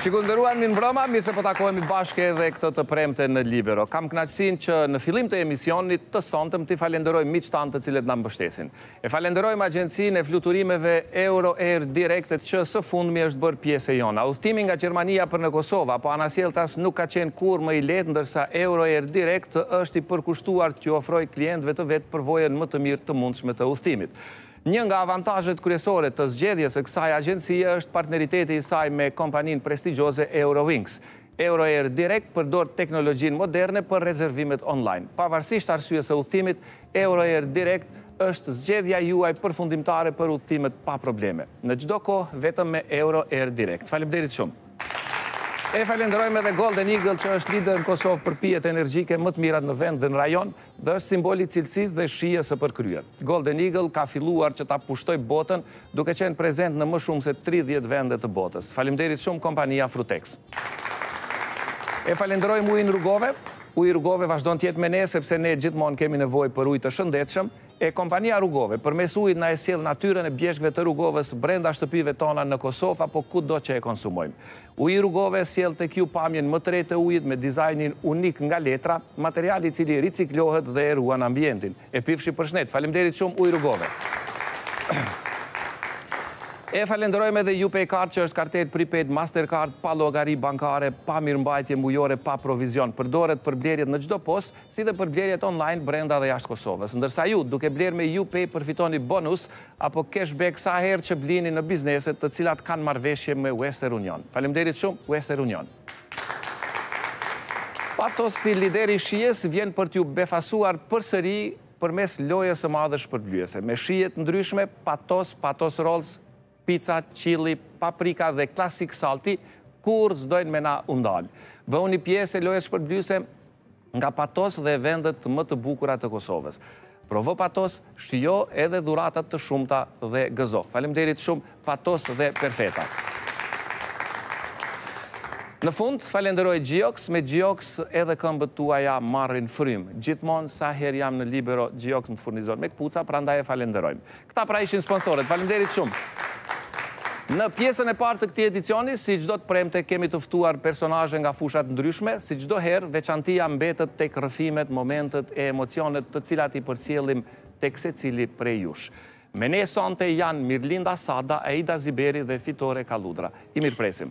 Shikues të nderuar mirëmbrëma, mirë se po takohemi bashkë edhe këtë të premte në Libero. Kam kënaqësinë që në fillim të emisionit të sontëm t'i falenderojmë miqtë tanë të cilët na mbështesin. E falenderojmë agjencinë e fluturimeve Euro Air Direct që së fundmi është bërë pjesë e jona. Udhëtimi nga Gjermania për në Kosovë apo anasjelltas nuk ka qenë kurrë më i lehtë ndërsa Euro Air Direct është i përkushtuar t'ju ofrojë klientëve të vet përvojën më të mirë të mundshme të udhëtimit. Një nga avantazhet kryesore të zgjedhjes së kësaj agjencie është partneriteti i saj me kompaninë prestigjioze Eurowings. EuroAir Direct përdor teknologjinë moderne për rezervimet online. Pavarësisht arsyes së udhëtimit, EuroAir Direct është zgjedhja juaj përfundimtare për udhëtimet pa probleme. Në çdo kohë, vetëm me EuroAir Direct. Faleminderit shumë! E falenderojmë edhe Golden Eagle që është lider në Kosovë për pijet energjike më të mirat në vend dhe në rajon. Dhe është simbol i cilësisë dhe shijes së përkryer. Golden Eagle ka filluar që ta pushtojë botën, duke qenë prezent në më shumë se tridhjetë vende të botës. Faleminderit shumë kompania Frutex. E falënderojmë ujin Rugove. Uji Rugove vazhdon të jetë me ne sepse ne gjithmonë kemi nevojë për ujë të shëndetshëm, e kompania Rugove përmes ujit na e sjell natyrën e bjeshkëve të Rugovës brenda shtëpive tona në Kosovë apo kudo që e konsumojmë. Uji Rugove sjell tek ju pamjen më të re të ujit me dizajnin unik nga letra, materiali i cili riciklohet dhe e ruan ambientin. E pifshi për shnet. Faleminderit shumë Ujë Rugove. E falenderojmë edhe UPay Card që është kartelë prepaid Mastercard pa llogari bankare, pa mirëmbajtje mujore, pa provizion. Përdoret për blerjet në çdo pos, si dhe për blerjet online brenda dhe jashtë Kosovës. Ndërsa ju, duke blerë me UPay përfitoni bonus apo cash back sa herë që blini në bizneset të cilat kanë marrëveshje me Western Union. Faleminderit shumë Western Union. Patos si lideri i shijes vjen për t'ju befasuar përsëri përmes lojës së madhe shpërblyese, me shije të ndryshme, patos, patos rolls, pica, chilli, paprika dhe classic salty, kurrë s'dojnë me na u ndal. Bëhuni pjesë e lojës shpërblyese Nga Patos dhe vendet më të bukura të Kosovës. Provo Patos, shijo edhe dhuratat të shumta dhe gëzo. Faleminderit shumë Patos dhe Perfeta. Në fund, falenderoj Geox, me Geox edhe këmbët tuaja marrin frymë. Gjithmonë sa herë jam në Libero, Geox më furnizon me këpuca, prandaj e falenderojmë. Këta pra ishin sponsorët. Faleminderit shumë. Në pjesën e parë të këtij edicioni, si çdo të premte, kemi të ftuar personazhe nga fusha të ndryshme. Si çdo herë, veçantia mbetet tek rrëfimet, momentet e emocionet të cilat i përcjellim tek secili prej jush. Me ne sonte janë Mirlinda Sada, Aida Ziberi dhe Fitore Kalludra. I mirëpresim.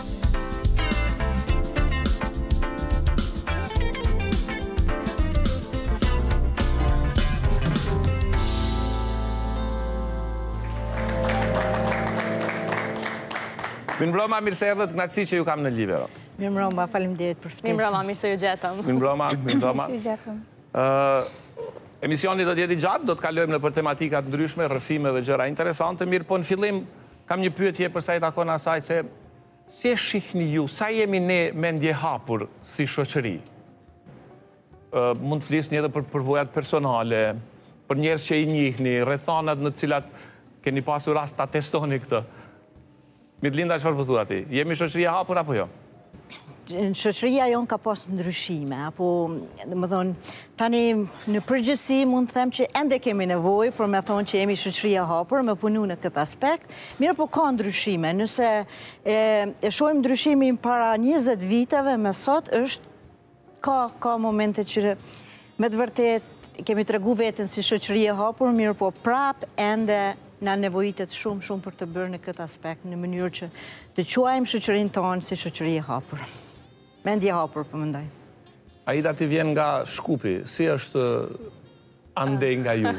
Mirëmbroma, mirë se erdhët, kënaqësi që ju kam në Libero. Mirëmbroma, faleminderit për ftesën. Mirëmbroma, mirë se ju gjetëm. Mirëmbroma, mirëmbroma. Mirë se ju gjetëm. Ë emisioni do të jetë i gjatë, do të kalojmë nëpër tematika të ndryshme, rrëfime dhe gjëra interesante, mirëpo në fillim Kam një pyetje për sa i takon asaj se si e shihni ju, sa jemi ne mendjehapur si shoqëri? Mund të flisni edhe për përvojat personale, për njerëz që i njihni, rrethanat në të cilat keni pasur rast ta testoni këtë. Mirlinda, çfarë po thua ti? Jemi shoqëri e hapur apo jo? Shoqëria jonë ka pas ndryshime, apo, domethënë, tani në përgjithësi mund të them që ende kemi nevojë, për me thanë që jemi shoqëri e hapur, me punu në këtë aspekt, mirëpo ka ndryshime, nëse e shohim ndryshimin para 20 viteve, me sot është Ka, ka momente që me të vërtetë kemi tregu veten si shoqëri e hapur, mirëpo prap ende na nevojitet shumë shumë për të bërë në këtë aspekt, në mënyrë që të quajmë shoqërinë tonë si shoqëri e hapur. Mendjehapur, po mendoj. Po Aida, ti vjen nga Shkupi, si është andej nga ju.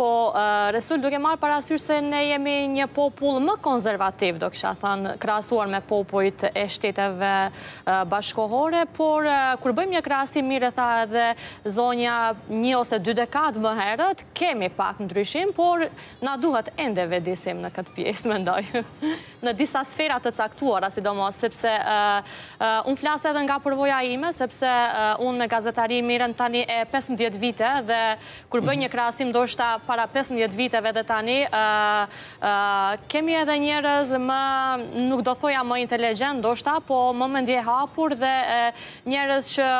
Po, Resul, duke marrë parasysh se ne jemi një popull më konzervativ, do kisha thënë, krahasuar me popujt e shteteve bashkohore, por kur bëjmë një krahasim, mirë e tha edhe zonja një ose dy dekada më herët, kemi pak ndryshim, por na duhet ende vetëdijesim në këtë pjesë, mendoj. në disa sfera të caktuara, sidomos, sepse unë flas edhe nga përvoja ime, sepse unë me gazetari merrem tani e 15 vite, dhe kur bëj një krahasim ndoshta para 15 viteve dhe tani, kemi edhe njerëz më, nuk do thoja më inteligjent, ndoshta, po më mendjehapur dhe njerëz që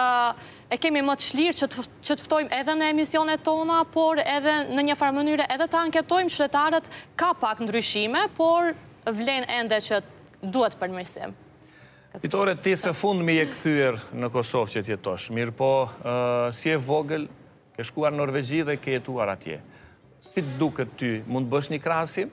e kemi më të çlirë që të ftojmë edhe në emisionet tona, por edhe në një farë mënyre edhe të anketojmë qytetarët, ka pak ndryshime, por vlen ende që duhet përmirësim. Fitore, ti së fundmi je kthyer në Kosovë që të jetosh, mirëpo si e vogël, ke shkuar në Norvegji dhe ke jetuar atje. Si të duket ty, mund të bësh një krahasim?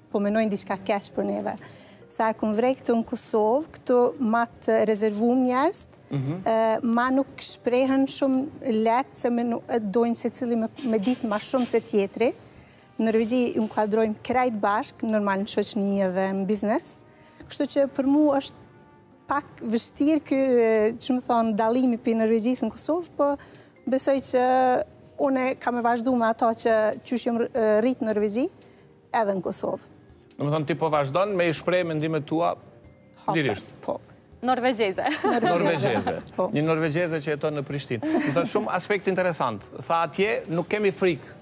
Po menojnë diçka keq për neve. Sa e kam vërejt këtu në Kosovë, këtu ma të rezervum njerëzit, mhm. ma nuk shprehen shumë lehtë, se mendojnë secili me ditë ma shumë se tjetri. Në Norvegji u inkuadrojmë krejt bashkë, normal në shoqni edhe në biznes. Kështu që për mu është pak vështirë ky, domethënë, dallimi prej Norvegjisë në Kosovë, po besoj që unë kam me vazhdu me ato që qysh jam rritë në Norvegji, Edhe në Kosovë. Domethënë, ti po vazhdon me i shpreh mendimet tua lirisht. Po. Norvegjeze. Norvegjeze. Po. Një norvegjeze që jeton në Prishtinë. Domethënë, shumë aspekt interesant. Tha atje, nuk kemi frikë.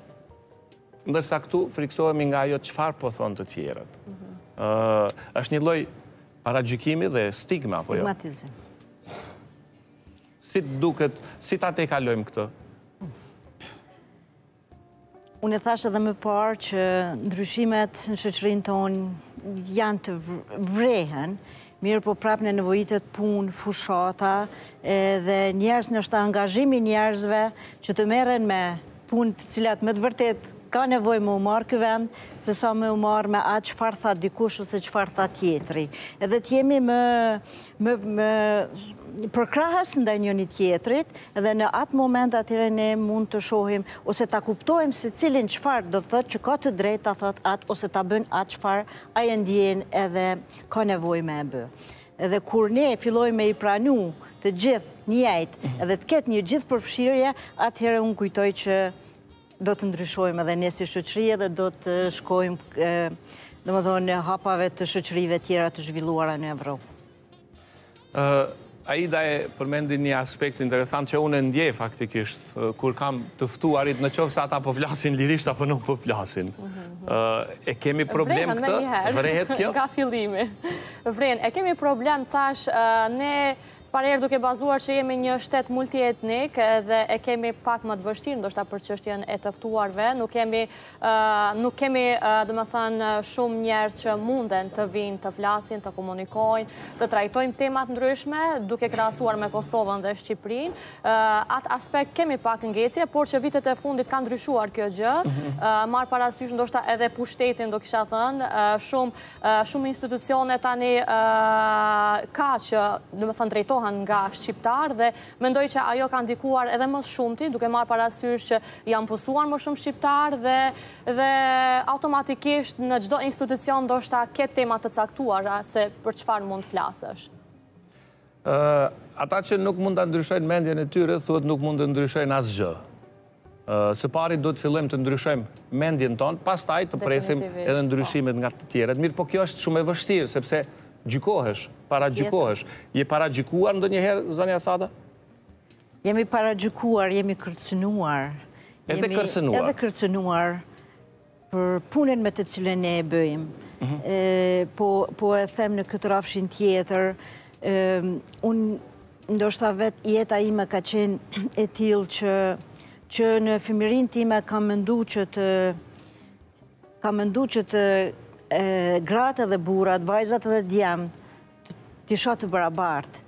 Ndërsa këtu, frikësohemi nga ajo çfarë po thonë të tjerët. Mhm. është një lloj paragjykimi dhe stigma. Po jo? Stigmatizim. Si të duket, si ta tejkalojmë këtë? Unë e thashë edhe më parë që ndryshimet në shoqërinë tonë janë të vërehen, mirëpo prapë na nevojitet punë, fushata, dhe njerëz, është angazhimi i njerëzve që të merren me punë të cilat me të vërtetë ka nevojë me u marrë ky vend, sesa me u marrë me atë çfarë tha dikush ose çfarë tha tjetri. Edhe të jemi më përkrahës ndaj njëri tjetrit edhe në atë moment atëherë ne mund të shohim ose ta kuptojmë secilin çfarë do të thotë që ka të drejtë ta thotë atë ose ta bën atë çfarë ai e ndien edhe ka nevojë me e bë. Edhe kur ne fillojmë me i pranu të gjithë njëjtë edhe të ketë një gjithëpërfshirje, atëherë unë kujtoj që Do të ndryshojmë edhe ne si shoqëri edhe do të shkojmë domethënë hapave të shoqërive tjera të zhvilluara në Evropë. Aida e përmendi një aspekt interesant që unë e ndjej faktikisht, kur kam të ftuarit në qoftë se ata po flasin lirisht apo nuk po flasin. E kemi problem këtë? Vërehet kjo? Nga fillimi. Vëren, e kemi problem, thash, ne Së pari duke bazuar që jemi një shtet multietnik edhe e kemi pak më të vështirë, ndoshta për çështjen e të ftuarve, nuk kemi, nuk kemi domethënë shumë njerëz që munden të vinë, të flasin, të komunikojnë, të trajtojmë tema të ndryshme, duke krahasuar me Kosovën dhe Shqipërinë, atë aspekt kemi pak ngecje, por që vitet e fundit ka ndryshuar kjo gjë, marrë parasysh ndoshta edhe pushtetin do kisha thënë, shumë, Shumë institucione tani ka që domethënë drejtohen nga shqiptarë dhe mendoj që ajo ka ndikuar edhe më së shumti duke marrë parasysh që janë punësuar më shumë shqiptarë dhe automatikisht në çdo institucion ndoshta ketë tema të caktuara se për çfarë mund të flasësh. Ata që nuk mund ta ndryshojnë mendjen e tyre, thuhet nuk mund të ndryshojnë asgjë. Së pari duhet të fillojmë të ndryshojmë mendjen tonë, pastaj të presim edhe po. ndryshimet nga të tjerët. Mirëpo kjo është shumë e vështirë, sepse gjykohesh, paragjykohesh. Je paragjykuar ndonjëherë, zonja Sada? Jemi paragjykuar, jemi kërcënuar. Edhe kërcënuar. Edhe kërcënuar. Për punën me të cilën ne e bëjmë, po, po e them në këtë rafshin tjetër, unë ndoshta vetë jeta ime ka qenë e tillë që që në fëmijërinë time kam mëndu që të kam mëndu që të gratë dhe burrat, vajzat dhe djemtë, t'i shoh të barabartë.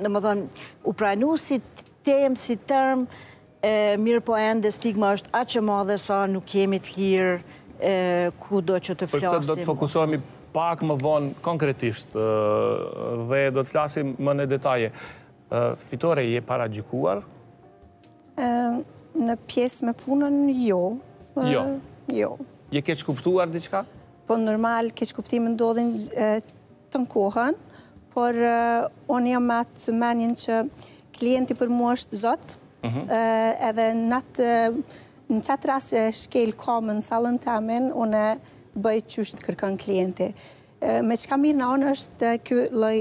Domethënë, u pranu si temë, si term, mirëpo ende stigma është aq e madhe sa nuk jemi të lirë kudo që të flasim. Për këtë do të fokusohemi pak më vonë konkretisht dhe do të flasim më në detaje. Fitore, je paragjykuar? Në pjesë me punën, jo. Jo? Jo. Je keqkuptuar diçka? Po, normal, keqkuptime ndodhin tën kohën, por unë jam me atë mendjen që klienti për mu është zot, mhm. edhe në atë, në qat rast që shkel kamën në sallën temen, unë bëj qysh kërkon klienti. Me çka merrem unë është ky lloj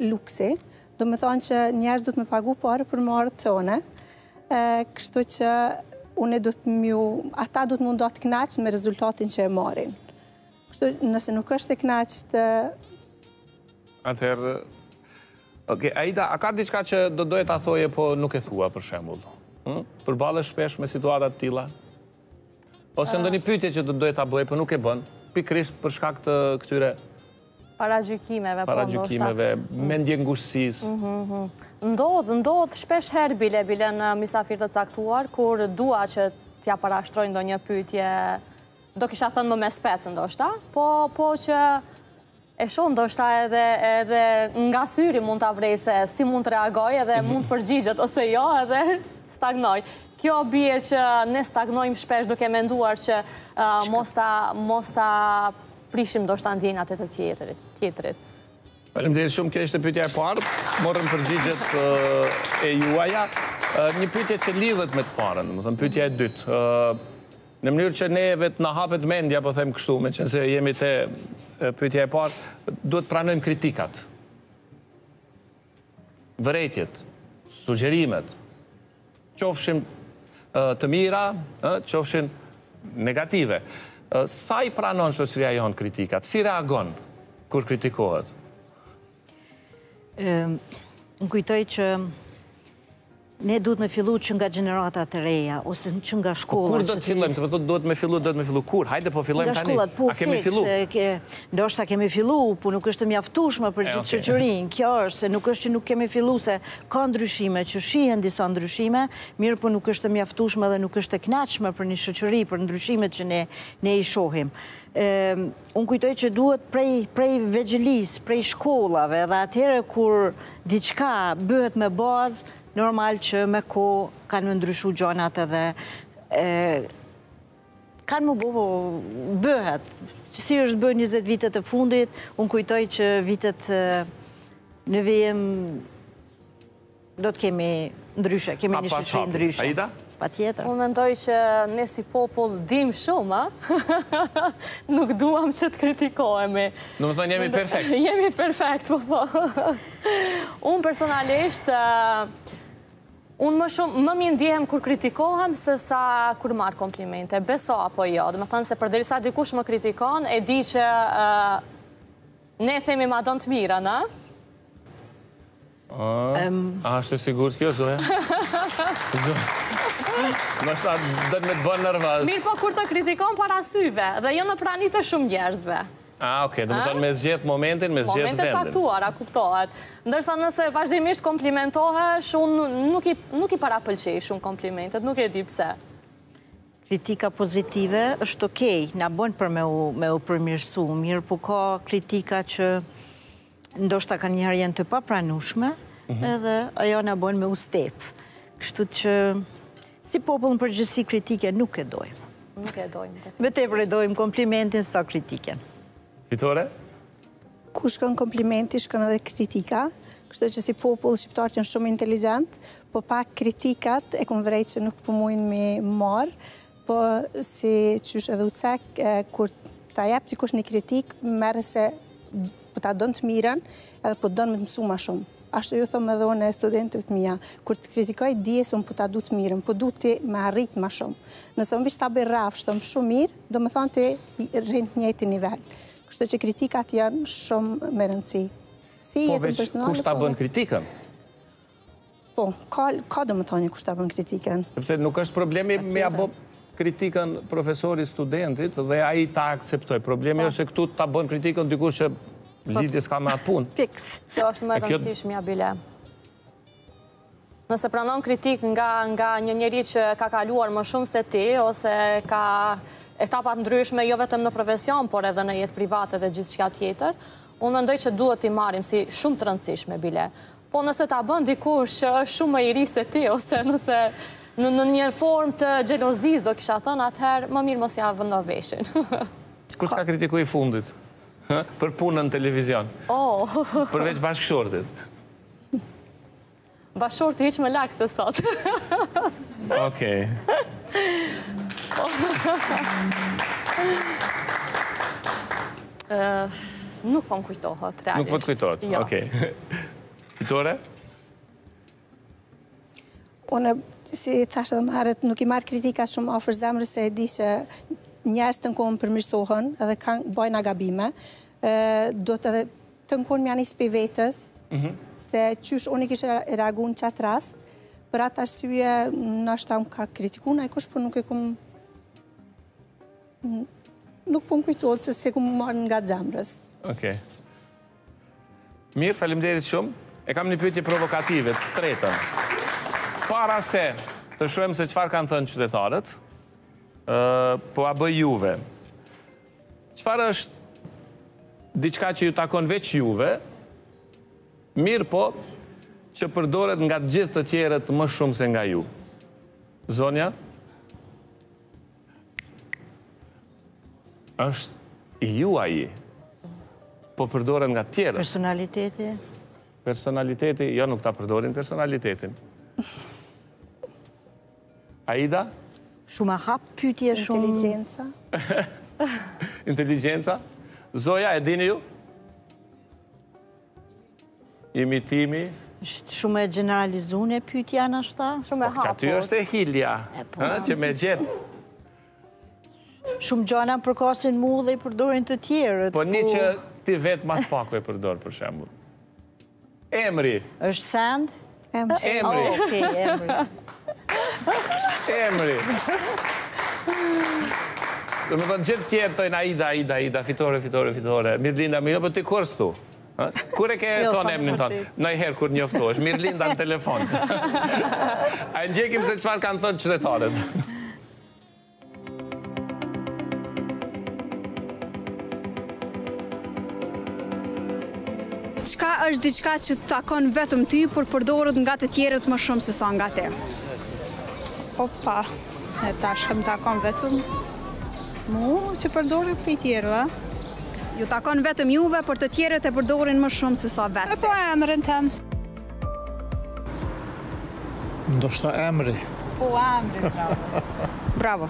luksi, domethonë që njerës duhet me pagu pare për me ardh te unë, kështu që unë duhet me iu, ata duhet me ndejt t'knaqt me rezultatin që e marrin. Kështu, nëse nuk është e knaqtë... Atëherë... Oke, Aida, a ka diçka që do doje ta thoje, po nuk e thua, për shembull? Hm? Përballesh shpesh me situata të tilla? Ose ah. ndonjë pyetje që do doje ta bëje, po nuk e bën? Pikërisht për shkak të këtyre paragjykimeve, po ndoshta. Paragjykimeve, mendjengushtësisë. Mhm, mhm. Ndodh, ndodh shpeshherë bile, bile në misafir të caktuar, kur dua që t'ia parashtroj ndonjë pyetje Do kisha thënë më me spec ndoshta, po, po që e shoh ndoshta edhe, edhe nga syri mund ta vërej se si mund të reagojë edhe mhm. mund të përgjigjet ose jo edhe stagnoj. Kjo bie që ne stagnojmë shpesh duke menduar që uh, mos ta, mos ta prishim ndoshta ndjenjat e të tjetrit. tjetrit. Faleminderit shumë, kjo ishte pyetja e parë, morëm përgjigjet e juaja. Një pyetje që lidhet me të parën, domethënë pyetja e dytë. Në mënyrë që neve të na hapet mendja, po them kështu, meqenëse jemi te pyetja e parë, duhet t'pranojmë kritikat. Vërejtjet, sugjerimet, qofshin të mira, qofshin negative. Sa i pranon shoqëria jonë kritikat? Si reagon kur kritikohet? Unë kujtoj që Ne duhet me fillu që nga gjenerata të reja, ose që nga shkollat. Po kur do të fillojmë, se po thotë duhet me fillu, duhet me fillu, kur? Hajde po fillojmë tani. Nga shkollat, po fiks, ndoshta kemi fillu, po nuk është e mjaftueshme për gjithë shoqërinë. Kjo është, se nuk është që nuk kemi fillu, se ka ndryshime, që shihen disa ndryshime, mirëpo nuk është e mjaftueshme dhe nuk është e kënaqshme për një shoqëri, për ndryshimet që ne i shohim. Unë kujtoj që duhet prej, prej vegjëlisë, prej shkollave dhe atëherë kur diçka bëhet me bazë, normal që me kohë kanë me ndryshu gjanat edhe e, kanë me u bë, bëhet. Si është bë 20 vitet e fundit, unë kujtoj që vitet në vijim Do të kemi ndryshe, kemi një shoqëri ndryshe. Aida? Patjetër. Unë mendoj që ne si popull dim shumë, nuk duham që të kritikohemi. Domethënë jemi perfekt. Jemi perfekt, po po. Unë personalisht, unë më shumë, më mirë ndjehem kur kritikohem se sa kur marr komplimente. Beso apo jo, domethënë se përderisa dikush më kritikon, e di që ne themi ma don të mirën. A është e sigurt kjo, Zoja? Më shta, dhe me të bërë nervoz. Mirëpo kur të kritikon para syve, dhe jo në prani të shumë njerëzve. A, oke, domethënë me zgjedhë momentin, me zgjedhë vendin. Momentin e caktuar, kuptohet. Ndërsa nëse vazhdimisht komplimentohesh, shumë nuk i parapëlqej shumë komplimentet, nuk e di pse. Kritika pozitive është okej, na bën për me u përmirësu, mirëpo ka kritika që... Ndoshta kanjëherë janë të papranushme, mhm. edhe ajo na bon me u step. Kështu që si popull në përgjithësi kritikën nuk e dojmë. Nuk e dojmë. Më tepër e dojmë komplimentin sa kritikën. Fitore? Ku shkon komplimenti, shkon edhe kritika. Kështu që si popull shqiptarët janë shumë inteligjentë, po pak kritikat e kom vrejtë që nuk po mujnë me i marrë. Po si qysh edhe u cek, kur ta jep dikush një kritikë, merre se po ta don të mirën, edhe po don me të mësu ma shumë. Ashtu ju thom edhe unë studentëve të mija, kur të kritikoj dije se unë po ta du të mirën, po du ti me arrit ma shumë. Nëse unë veç ta bëj rrafsh, të thom shumë mirë, domethënë ti rrin në të njëjtin nivel. Kështu që kritikat janë shumë me rëndësi. Si po veç, kush ta bënë kritikën? Po, ka, ka domethënie kush ta bën kritikën. Sepse nuk është problemi me ja bo kritikën profesori studentit dhe ai ta akceptoj. Problemi po. është se këtu ta bën kritikën dikush që po. lidhje s'ka me atë punë. Fiks. Kjo është më rëndësishmja bile. Nëse pranon kritikë nga, nga një njeri që ka kaluar më shumë se ti, ose ka etapa të ndryshme, jo vetëm në profesion, por edhe në jetë private dhe gjithçka tjetër, Unë mendoj që duhet t'i marrim si shumë të rëndësishme, bile. Po nëse ta bën dikush që është shumë më i ri se ti, ose nëse në një formë të xhelozisë do kisha thënë, atëherë më mirë mos ja vëndon veshin. Kush të ka kritiku i fundit? Për punën në televizion. Oh. Përveç bashkëshortit. Bashkëshorti hiç më larg se sot. Okej. Okay. Nuk po më kujtohet, realisht. Nuk po të kujtohet, jo. oke. Fitore? Unë, si thashë edhe ma herët, nuk i marr kritikat shumë afër zemrës, se e di që njerëzit tënë kohën përmirësohen edhe na bajna gabime. Do të thotë tënë kohën ja nisi prej vetes, mhm. se qysh unë i kisha reagu në qatë rast, për atë arsye, nashta më ka kritiku, najkush por po nuk e kam Nuk po më kujtohet se s'e kam marrë ngat zemrës. Oke. Mirë, faleminderit shumë. E kam një pyetje provokative, të tretën. Para se të shohim se çfarë kanë thënë qytetarët, po jua bëj juve. Çfarë është diçka që ju takon veç juve, mirëpo që përdoret nga të gjithë të tjerët më shumë se nga ju. Zonja? Është i juaji. Po përdoren nga tjerët. Personaliteti? Personaliteti, jo nuk ta përdorin personalitetin. Aida? Shumë e hapur pytja shumë... Inteligjenca? Inteligjenca? Zonja, e dini ju? Imitimi? Është shumë e gjeneralizume pytja nashta? Shumë e hapur. Qaty është hilja, po. që me gjetë. Shumë gjana më përkasin mu dhe i përdorin të tjerët. Po një që ti vetë ma së paku e përdor për shembul. Emri? është send? Emri. Emri. Emri. Domethënë gjithë tjerët thojnë Aida, Aida, Aida, Fitore, Fitore, Fitore. Mirlinda, mirëpo ti kurrë s'thu. Kur e ke thonë emnin tond? Naj herë kur njoftu është, Mirlinda në telefon. A e ndjekim se çfarë kanë thonë qytetarët. Çka është diçka që të takon vetëm ty, por përdoret nga të tjerët më shumë sesa nga ti? Opa, e tash çka m'takon vetëm mu që përdoret prej tjerëve? Ju takon vetëm juve, por të tjerët e përdorin më shumë sesa vetë. E po emrin tem. Ndoshta emri. Po emri, bravo. bravo.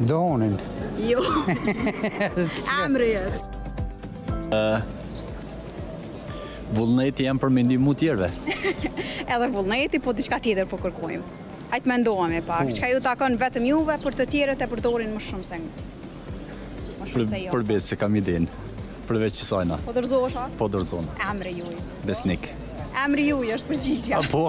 Donin. Jo. emri jetë. Uh, vullneti jam për mendimin e tjerëve. Edhe vullneti, po diçka tjetër po kërkojmë. Hajt mendohemi pak, çka ju takon vetëm juve, por të tjerët e përdorin më shumë se Për besë s'e kam idenë, përveç që sajna. Po dorëzohesh, a? Po dorëzohna. Emri juj. Besnik. Emri juj është përgjitja. A po?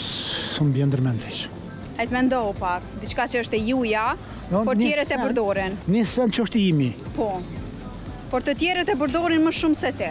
S'më bjen ndërmend hiç. Hajt mendohu pak, diçka që është e juja, no, por tjerët e përdorin. Një sen që është i imi. Po. Por të tjerët e përdorin më shumë se ti.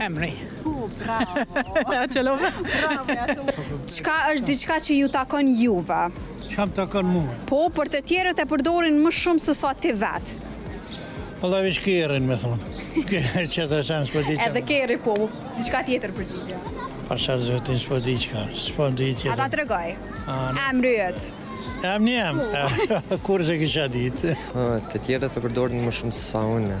Emri. Po, bravo. Ja qëllove. Bravo, ja qëllove. Çka është diçka që ju takon juve? Çka më takon mua? Po, por të tjerët e përdorin më shumë se sa ti vet. Po la vish kërën më thon. Kë çka të shans po diçka. Edhe kërë po, diçka tjetër përgjigje. Pasha zotin s'po di çka, s'po di çka. A ta tregoj? Emri yt. Emri jem. Kurrë s'e kisha ditë. Të tjerët e përdorin më shumë se sa unë.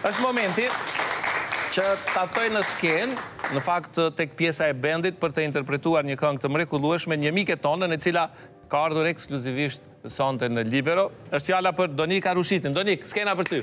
Është momenti që ta ftoj në skenë, në fakt tek pjesa e bendit për të interpretuar një këngë të mrekullueshme, një mike tonën e cila ka ardhur ekskluzivisht sonte në Libero. Është fjala për Donika Rushitin. Donik, skena për ty.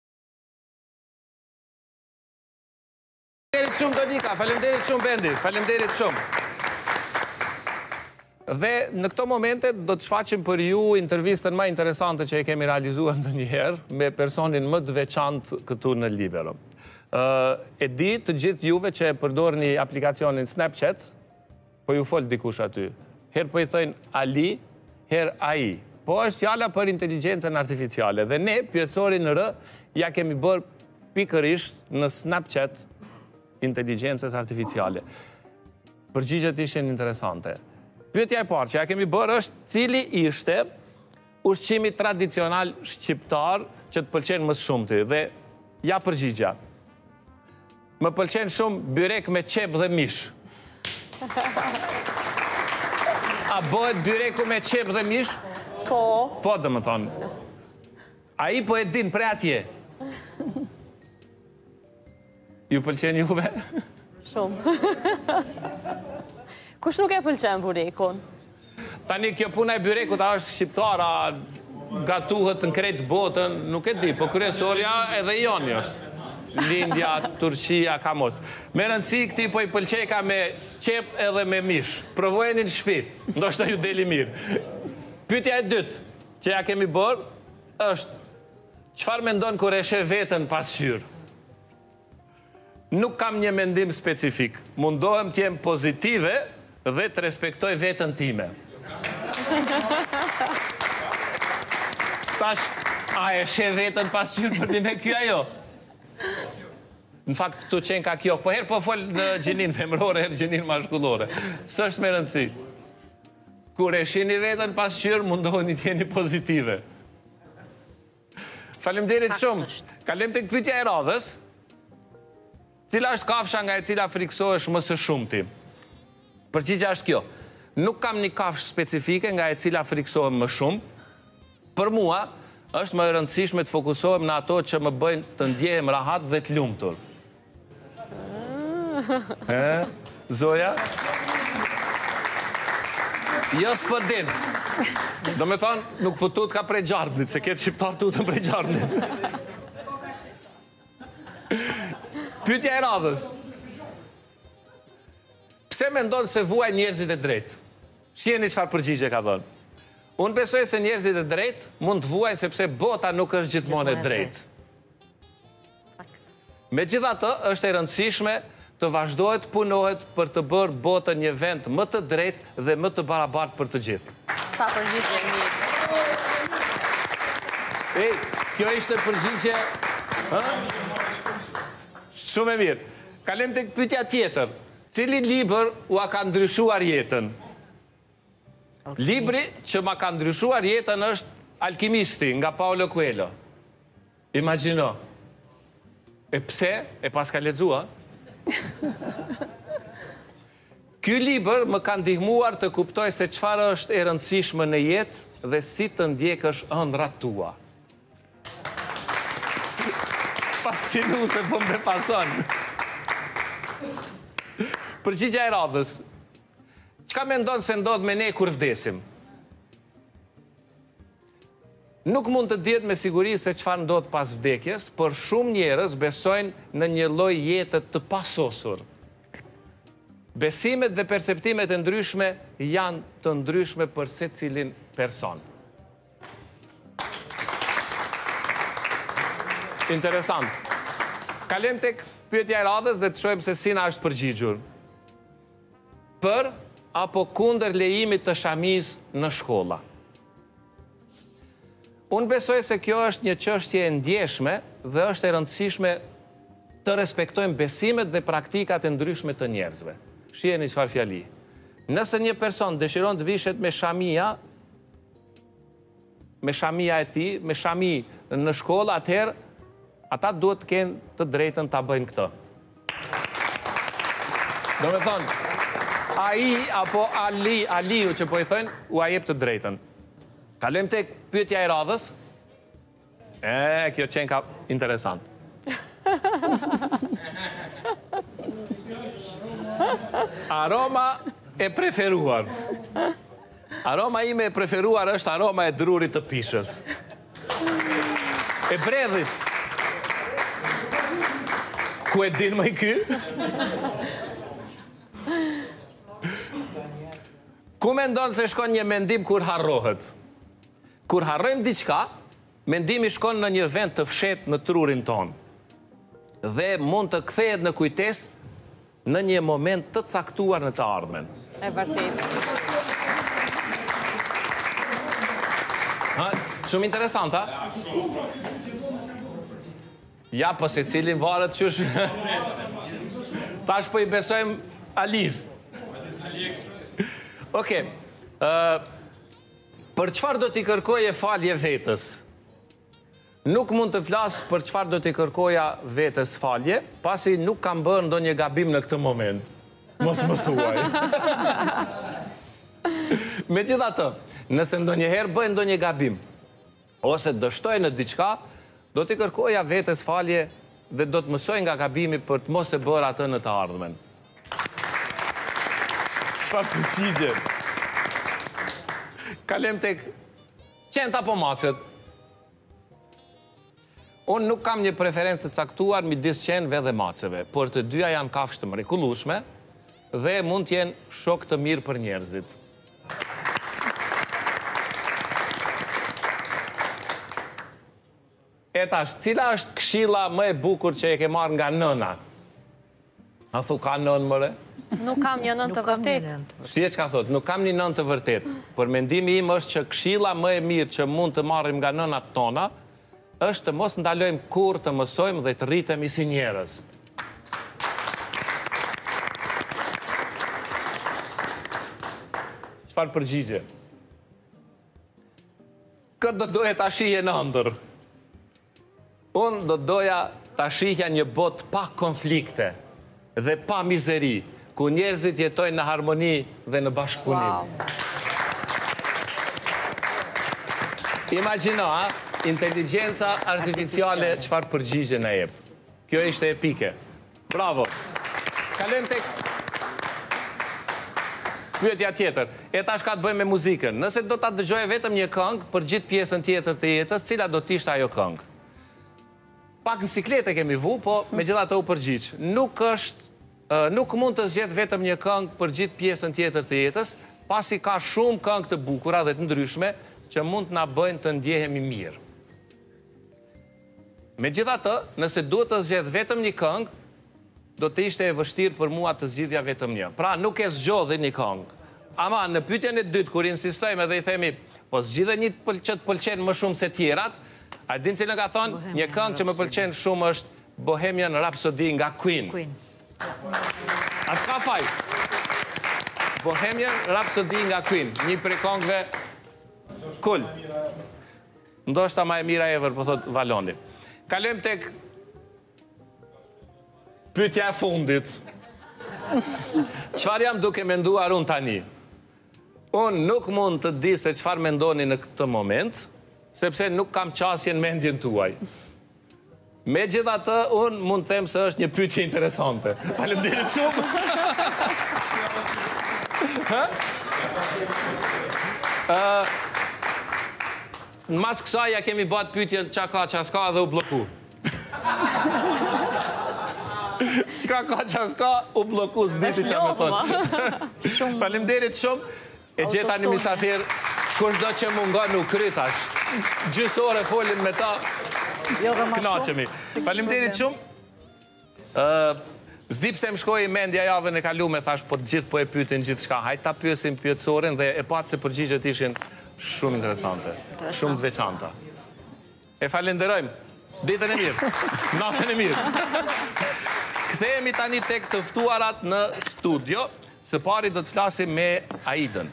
Falemderit shumë Donika, falemderit shumë bendi, falemderit shumë. Dhe në këto momente do të shfaqim për ju intervistën ma interesante që e kemi realizuar ndonjëherë me personin më të veçantë këtu në Libero. E di të gjithë juve që e përdorni aplikacionin Snapchat, Po ju flet dikush aty. Herë po i thojnë Ali, herë ai. Po është fjala për inteligjencën artificiale dhe ne pyetësorin e ri ja kemi bërë pikërisht në Snapchat inteligjencës artificiale. Përgjigjet ishin interesante. Pyetja e parë që ja kemi bërë është cili ishte ushqimi tradicional shqiptar që të pëlqen më shumë ty dhe ja përgjigja. Më pëlqen shumë byrek me qep dhe mish. A bëhet byreku me qep dhe mish? Po. Po, domethënë. Ai po e din prej atje. Ju pëlqen juve? Shumë. Kush nuk e pëlqen byrekun? Tani kjo puna e byrekut a është shqiptar a gatuhet në krejt botën nuk e di, po kryesorja edhe i joni është Lindja, Turqia, ka mos. Me rëndësi këti po i pëlqejka me qep edhe me mish. Provojeni në shpi, ndoshta ju del i mirë. Pyetja e dytë që ja kemi bërë është çfarë mendon kur e sheh veten pasqyrë? Nuk kam një mendim specifik. Mundohem të jem pozitive dhe të respektoj veten time. Tash, a e sheh veten pasqyrë për me kqyr ajo? Në fakt, këtu qenka kjo. Po herë po fol në gjininë femërore, herë gjininë mashkullore. S'është me rëndësi. Kur e shihni veten pasqyrë, mundohuni të jeni pozitive. Faleminderit shumë. Kalojmë tek pyetja e radhës. Cila është kafsha nga e cila frikësohesh më së shumti? Përgjigja është kjo. Nuk kam një kafshë specifike nga e cila frikësohem më shumë. Për mua është më e rëndësishme të fokusohem në ato që më bëjnë të ndjehem rahat dhe të lumtur. Zoja? Jo s'po din. Domethonë, nuk po tutka prej gjarpnit, se krejt shqiptart tuten prej gjarpnit. Pytja e radhës. Pse mendon se vuajnë njerëzit e drejtë? Shiheni çfarë përgjigje ka dhënë. Unë besoj se njerëzit e drejtë mund të vuajnë sepse bota nuk është gjithmonë e drejtë. Megjithatë, është e rëndësishme të vazhdohet të punohet për të bërë botën një vend më të drejtë dhe më të barabartë për të gjithë. Sa përgjigje e mirë. Ej, kjo ishte përgjigje, ë? Shumë e mirë. Kalojmë tek pyetja tjetër. Cili libër ua ka ndryshuar jetën? Libri që ma ka ndryshuar jetën është Alkimisti nga Paulo Coelho. Imagjino. Edhe se e paska lexuar? Ky libër më ka ndihmuar të kuptoj se çfarë është e rëndësishme në jetë dhe si të ndjekësh ëndrrat tua. Fascinuese, pyetja pason. Përgjigja e radhës. Çka mendon se ndodh me ne kur vdesim? Nuk mund të dihet me siguri se çfarë ndodh pas vdekjes, por shumë njerëz besojnë në një lloj jete të pasosur. Besimet dhe perceptimet e ndryshme janë të ndryshme për secilin person. Interesant. Kalojmë tek pyetja e radhës dhe të shohim se si na është përgjigjur. Për apo kundër lejimit të shamisë në shkolla? Unë besoj se kjo është një çështje e ndjeshme dhe është e rëndësishme të respektojmë besimet dhe praktikat e ndryshme të njerëzve. Shiheni çfarë fjali. Nëse një person dëshiron të vishet me shamia, me shamia e tij, me shami në shkollë, atëherë ata duhet të kenë të drejtën ta bëjnë këtë. Domethënë, AI apo Ali, Aliu që po i thënë, ua jep të drejtën. Kalojmë te pyetja e radhës, e, kjo qenka interesant. Aroma e preferuar. Aroma ime e preferuar është aroma e drurit të pishës. E bredhit. Ku e di moj ky? Ku mendon se shkon një mendim kur harrohet? Kur harrojmë diçka, mendimi shkon në një vend të fshehtë në trurin tonë. Dhe mund të kthehet në kujtesë Në një moment të caktuar në të ardhmen. E vërtetë. Shumë interesant, a? Ja, shumë. Ja, po secilin varet qysh. Tash po i besojmë Alisë. Oke, për çfarë do t'i kërkoje falje vetes? Nuk mund të flas për çfarë do t'i kërkoja vetes falje, pasi nuk kam bërë ndonjë gabim në këtë moment. Mos më thuaj. Megjithatë, nëse ndonjëherë bëj ndonjë gabim ose dështoj në diçka, do t'i kërkoja vetes falje dhe do të mësoj nga gabimi për të mos e bërë atë në të ardhmen. Çfarë përgjigje! Kalojmë tek Qentë apo macet? Unë nuk kam një preferencë të caktuar midis qenve dhe maceve, por të dyja janë kafshë të mrekullueshme dhe mund të jenë shokë të mirë për njerëzit. E tash, cila është këshilla më e bukur që e ke marrë nga nëna? A thu ka nënë more? Nuk kam një nënë të vërtetë. Shih çka thotë, nuk kam një nënë të vërtetë, por mendimi im është që këshilla më e mirë që mund të marrim nga nënat tona është të mos ndalojmë kurrë të mësojmë dhe të rritemi si njerëz. Çfarë përgjigje? Kë do doje ta shihje në ëndërr. Unë do doja ta shihja një botë pa konflikte dhe pa mizeri, ku njerëzit jetojnë në harmoni dhe në bashkëpunim. Imagjino, a? Inteligjenca artificiale çfarë përgjigje na jep. Kjo ishte epike. Bravo. Kalojmë tek pyetja tjetër. E tash ka të bëjmë me muzikën. Nëse do ta dëgjoje vetëm një këngë për gjithë pjesën tjetër të jetës, cila do të ishte ajo këngë? Pak në siklet e kemi vu, po megjithatë u përgjigj. Nuk është nuk mund të zgjedh vetëm një këngë për gjithë pjesën tjetër të jetës, pasi ka shumë këngë të bukura dhe të ndryshme që mund të na bëjnë të ndjehemi mirë. Megjithatë, nëse duhet të zgjedh vetëm një këngë, do të ishte e vështirë për mua të zgjidhja vetëm një. Pra, nuk e zgjodhi një këngë. Ama, në pyetjen e dytë, kur insistojmë dhe i themi, Po zgjidhe një që të pëlqen më shumë se tjerat, a e din cilën ka thënë, Një këngë që më pëlqen shumë është Bohemian Rhapsody nga Queen. A s'ka faj? Bohemian Rhapsody nga Queen, një prej këngëve kult. Ndoshta ma e mira ever, po thotë Valoni. Kalojmë tek pyetja e fundit. Çfarë jam duke menduar unë tani? Unë nuk mund të di se çfarë mendoni në këtë moment, sepse nuk kam qasje në mendjen tuaj. Megjithatë, unë mund të them se është një pyetje interesante. Faleminderit shumë. Hë? Ëh, Mas kësaj ja kemi ba pytjen çka ka çka s'ka dhe u bloku. Çka ka çka s'ka u bloku s'diti çka me thonë. Faleminderit shumë. E gjetëm një mysafir, kurdo që mungon u kry tash. Gjysë orë folim me ta. Jo dhe ma shumë. Faleminderit shumë. Ëh S'di pse më shkoi mendja javën e kalume, thash po të gjithë po e pytin gjithçka. Hajt ta pyesim pyetësorin dhe e patë se përgjigjet ishin shumë interesante, shumë të veçanta. E falenderojmë. Ditën e mirë. Natën e mirë. Kthehemi tani tek të ftuarat në studio. Së pari do të flasim me Aidën.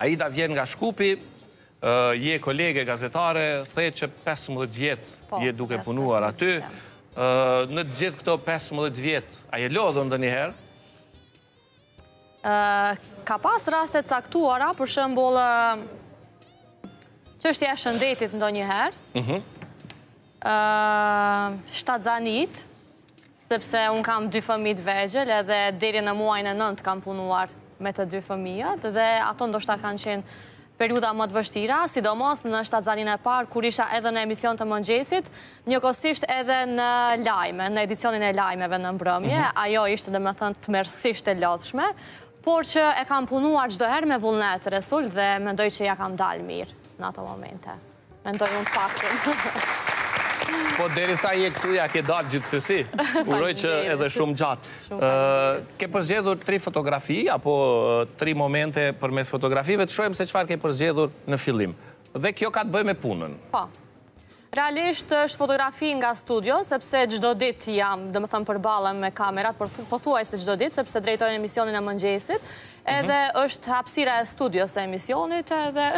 Aida vjen nga Shkupi, je kolege gazetare, the që 15 vjet po, je duke punuar aty. Në të gjithë këto 15 vjet, a je lodhur ndonjëherë? Ka pas raste të caktuara, për shembull, çështja e shëndetit ndonjëherë, mhm. shtatzënitë, sepse unë kam dy fëmijë të vegjël edhe deri në muajin e nëntë kam punuar me të dy fëmijët dhe ato ndoshta kanë qenë periudha më të vështira, sidomos në shtatzëninë e parë, kur isha edhe në emision të mëngjesit, Njëkohësisht edhe në lajme, në edicionin e lajmeve në mbrëmje, mhm. ajo ishte domethënë tmerrësisht e lodhshme, por që e kam punuar çdo herë me vullnet të resul dhe mendoj që ia kam dalë mirë në ato momente. Mendoj unë të paktën. Po derisa je këtu ia ke dalë gjithsesi, uroj që edhe shumë gjatë. Ke përzgjedhur tri fotografi, apo tri momente përmes fotografive, të shohim se çfarë ke përzgjedhur në fillim. Dhe kjo ka të bëjë me punën. Po. Realisht është fotografi nga studio, sepse çdo ditë jam, domethënë përballem me kamerat, pothuajse çdo ditë, sepse drejtoj emisionin e mëngjesit, mhm. edhe është hapësira e studios së emisionit, edhe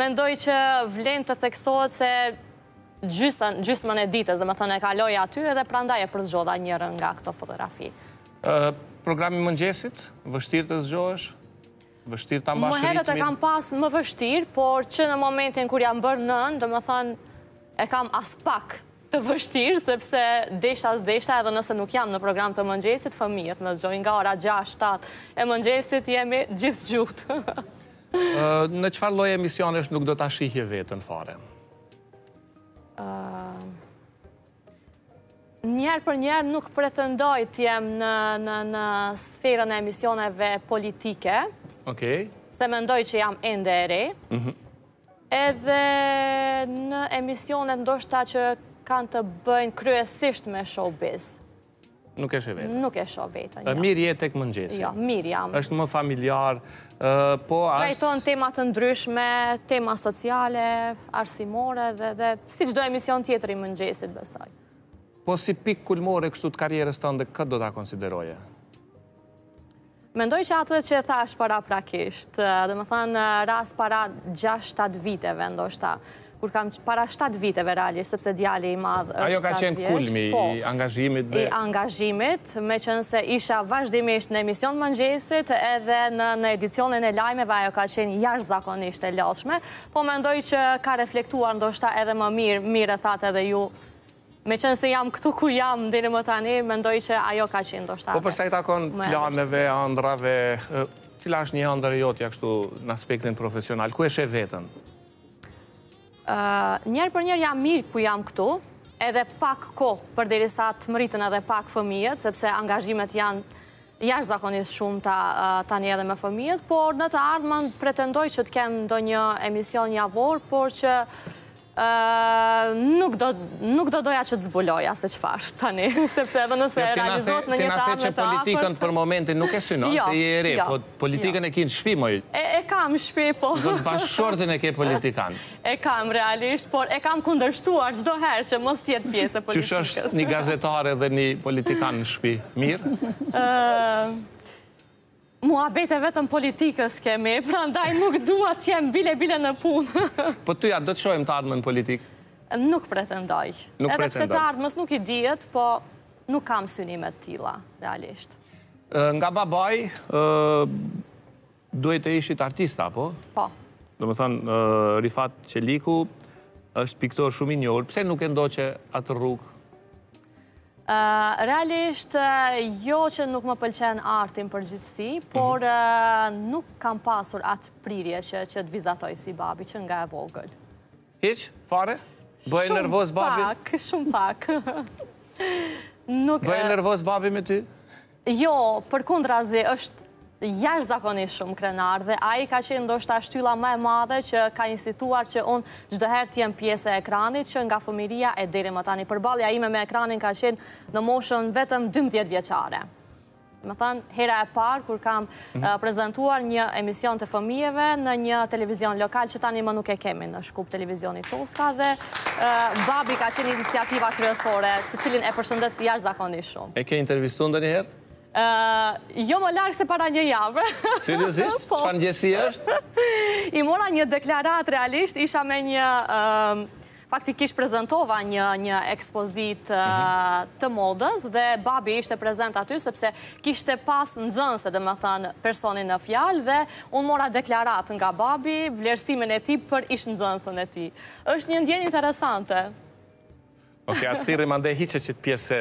mendoj që vlen të theksohet se gjysmën e ditës, domethënë e kaloj aty, edhe prandaj e përzgjodha njërën nga këto fotografi. Programi i mëngjesit, vështirë të zgjohesh? Vështirë ta mbash ritmin. Më herët e kam pas më vështirë, por që në momentin kur jam bërë nënë, domethënë, s'e kam aspak të vështirë, sepse desha s'desha edhe nëse nuk jam në program të mëngjesit, fëmijët na zgjojnë nga ora 6-7 e mëngjesit jemi gjithë zgjuar. Në çfarë lloj emisionesh nuk do ta shihje veten fare? Njëherë për njëherë nuk pretendoj të jem në sferën e emisioneve politike. Okej. Se mendoj që jam ende e re. Mhm. Edhe në emisionet ndoshta që kanë të bëjnë kryesisht me showbiz. Nuk e shë vetën? Nuk e shoh veten, jo. Mirë je te ky i mëngjesit? Jo, mirë jam. Është më familjar, po ashtu... Trajton tema të ndryshme, tema sociale, arsimore dhe si çdo emision tjetër i mëngjesit, besoj. Po si pikë kulmore kështu të karrierës tënde, kë do ta konsideroje? Mendoj që atë që e thashë paraprakisht, domethënë rast para 6-7 viteve, ndoshta, kur kam para 7 viteve realisht, sepse djali i madh është 7 vjeç. Ajo ka qenë kulmi po, i angazhimit dhe... I angazhimit, meqenëse isha vazhdimisht në emision të mëngjesit edhe në edicionin e lajmeve, ajo ka qenë jashtëzakonisht e lodhshme, po mendoj që ka reflektuar ndoshta edhe më mirë, mirë e thatë edhe ju Meqenëse jam këtu ku jam deri më tani, mendoj që ajo ka qenë ndoshta. Po për sa i takon planeve, ëndrrave, cila është një ëndërr e jotja kështu në aspektin profesional, ku e sheh veten? Njëherë për njëherë jam mirë ku jam këtu, edhe pak kohë përderisa të më rriten edhe pak fëmijët, sepse angazhimet janë jashtëzakonisht të shumta tani edhe me fëmijët, por në të ardhmen pretendoj që të kem ndonjë emision javor, por që Nuk do nuk do doja që të zbuloja se çfarë tani, sepse edhe nëse jo, realizohet në një të afërt. The që politikën për momentin nuk e synon jo, se je e re, jo, po politikën e ke në shtëpi moj. E, e kam në shtëpi, po. Domethënë bashkëshortin e ke politikan. E kam realisht, por e kam kundërshtuar çdo herë që mos të jetë pjesë e politikës. Qysh është një gazetare dhe një politikan në shtëpi? Mirë? Muhabete vetëm politikë s' kemi, prandaj nuk dua të jem bile bile në punë. Po ty a do të shohim të ardhmen në politikë? Nuk pretendoj. Nuk pretendon. Edhe pse të ardhmes nuk i dihet, po nuk kam synime të tilla, realisht. Nga babai, duhej të ishit artiste, apo? Po. Domethënë, Rifat Çeliku është piktor shumë i njohur. Pse nuk e ndoqe atë rrugë? Realisht, jo që nuk më pëlqen arti në përgjithësi, mhm. por nuk kam pasur atë prirje që të vizatoj si babi që nga e vogël. Hiç fare? Bëhej nervoz babi? Shumë pak, shumë pak. Bëhej nervoz babi me ty? Jo, përkundrazi, është jashtëzakonisht shumë krenar dhe ai ka qenë ndoshta shtylla më e madhe që ka insistuar që unë çdoherë t'jem pjesë e ekranit që nga fëmijëria e deri më tani. Përballja ime me ekranin ka qenë në moshën vetëm 12 vjeçare. Domethënë, hera e parë kur kam prezentuar një emision të fëmijeve në një televizion lokal që tani më nuk e kemi në Shkup, televizioni Toska dhe babi ka qenë iniciativa kryesore të cilin e përshëndes jashtëzakonisht shumë. E ke intervistu ndonjëherë? Jo më larg se para një jave. Seriosisht? Çfarë ndjesie është? I mora një deklaratë realisht, isha me një Faktikisht prezentova një një ekspozitë mhm. të modës dhe babi ishte prezent aty sepse kishte pas nxënëse, domethënë, personin në fjalë dhe unë mora deklaratë nga babi vlerësimin e tij për ish nxënësën e tij. Është një ndjenjë interesante. Ok, a të thirri mandej hiç që të pyes se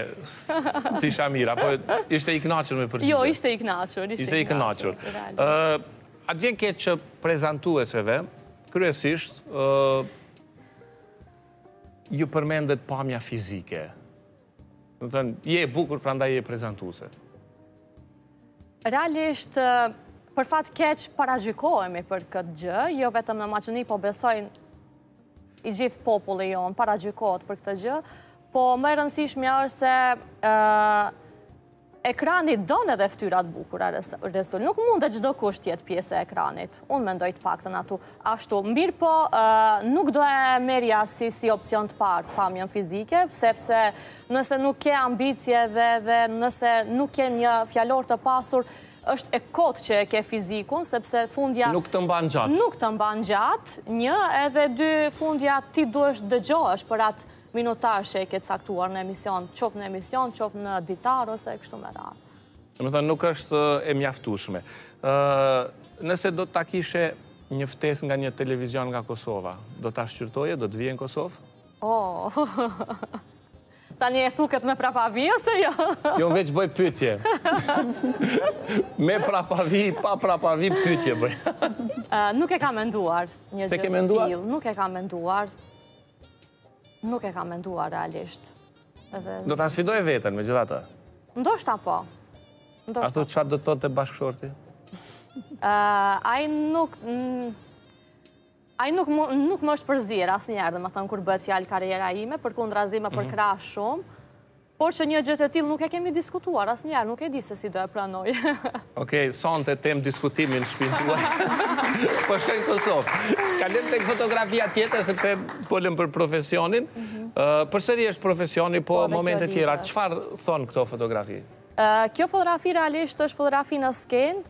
si isha mirë, apo ishte i knaqur me përgjigje? Jo, ishte i knaqur, ishte i knaqur. A të vjen keq që prezantueseve, kryesisht, Ju përmendet pamja fizike. Domethënë, je e bukur, prandaj je prezantuese. Realisht, për fat të keq, paragjykohemi për këtë gjë, jo vetëm në Maqedoni, po besoj në i gjithë populli jonë, paragjykohet për këtë gjë, po më e rëndësishmja është se Ekrani don edhe ftyra të bukura, Resul. Nuk mundet çdokush të jetë pjesë e ekranit. Unë mendoj të paktën ashtu. Ashtu, mirëpo, nuk do e merrja si si opcion të parë pamjen fizike, sepse nëse nuk ke ambicje dhe nëse nuk ke një fjalor të pasur, është e kot që e ke fizikun, sepse fundja... Nuk të mban gjatë. Nuk të mban gjatë, një edhe dy fundja ti duhesh të dëgjohesh për atë Minutazh që e ke caktuar në emision, qoftë në emision, qoftë në ditar, ose e kështu me radhë. Domethënë, nuk është e mjaftushme. Nëse do ta kishe një ftesë nga një televizion nga Kosova, do ta shqyrtoje, do të vije në Kosovë? O, tani e thu këtë me prapavijë, ose jo? Jo, veç bëj pyetje. Me prapavijë, pa prapavijë, pyetje bëj. Nuk e kam menduar një gjë të tillë. Nuk e ke menduar. Nuk e kam menduar realisht. Do ta sfidoje veten, megjithatë? Ndoshta po. A thu çfarë do të thonte bashkëshorti? Ai nuk... Ai nuk më është përzier asnjëherë, domethënë kur bëhet fjalë karriera ime, përkundrazi më përkrah mhm. shumë, Por që një gjë të tillë nuk e kemi diskutuar asnjëherë, nuk e di se si do e pranojë. Okej, sonte temë diskutimi në shpinë tuaj. Po shkoj në Kosovë. Kalojmë tek fotografia tjetër sepse folëm për profesionin. Përsëri është profesioni, po momente të tjera, çfarë thonë këto fotografi? Kjo fotografi realisht është fotografi në skenë,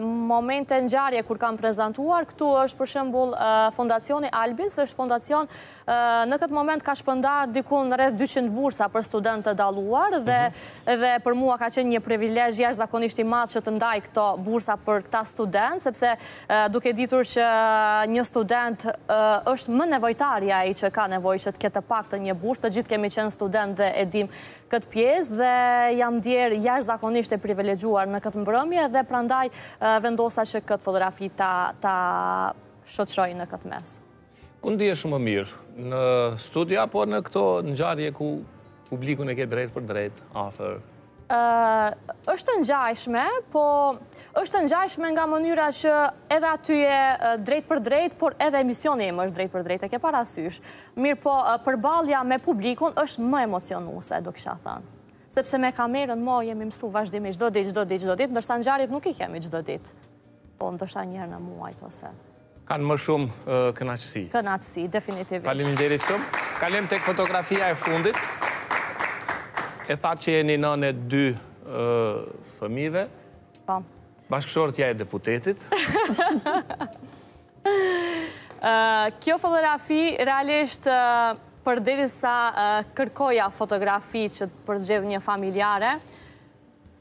momente ngjarje kur kam prezantuar, këtu është për shembull Fondacioni Albis, është fondacion Në këtë moment ka shpërndarë dikun rreth 200 bursa për studentë të dalluar dhe mhm. për mua ka qenë një privilegj jashtëzakonisht i madhë që të ndaj këto bursa për këta studentë, sepse duke ditur që një student është më nevojtari, ai që ka nevojë që të ketë të paktën një bursë, të gjithë kemi qenë studentë dhe e dimë këtë pjesë dhe jam ndjerë jashtëzakonisht e privilegjuar në këtë mbrëmje dhe prandaj vendosa që këtë fotografi ta shoqëroj në këtë mes. Ku ndihesh më mirë? Në studio apo në këto ngjarje ku publikun e ke drejtpërdrejt, afër? Është e ngjashme, po është e ngjashme nga mënyra që edhe aty je drejtpërdrejt, por edhe emisioni im është drejtpërdrejt, e ke parasysh. Mirëpo, përballja me publikun është më emocionuse, do kisha thënë. Sepse me kamerën mo jemi mësu vazhdimisht çdo ditë, çdo ditë, çdo ditë, ndërsa ngjarjet nuk i kemi çdo ditë. Po, ndoshta një herë në muaj ose. Kanë më shumë kënaqësi. Kënaqësi, definitivisht. Faleminderit shumë. Kalojmë tek fotografia e fundit. E thatë që jeni nënë e dy fëmijëve. Po. Bashkëshortja e deputetit. Kjo fotografi realisht përderisa kërkoja fotografi që të përzgjedh një familjare,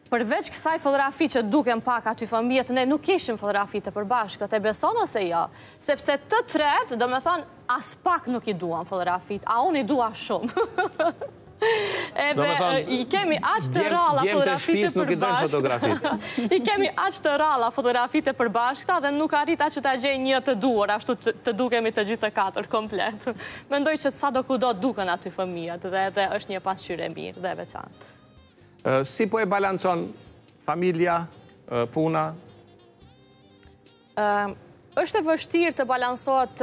Përveç kësaj fotografi që duken pak aty fëmijët ne nuk kishim fotografi të përbashkët e beson ose jo sepse të tretë, domethënë aspak nuk i duan fotografitë a unë i dua shumë edhe i kemi aq të rralla fotografitë e përbashkëta i kemi aq të rralla fotografitë e përbashkëta dhe nuk arrita që ta gjej një të duhur ashtu të dukemi të gjithë të katër komplet mendoj që sado kudo duken aty fëmijët dhe edhe është një pasqyrë e mirë dhe e veçantë. Si po e balancon familja, puna? është e vështirë të balancohet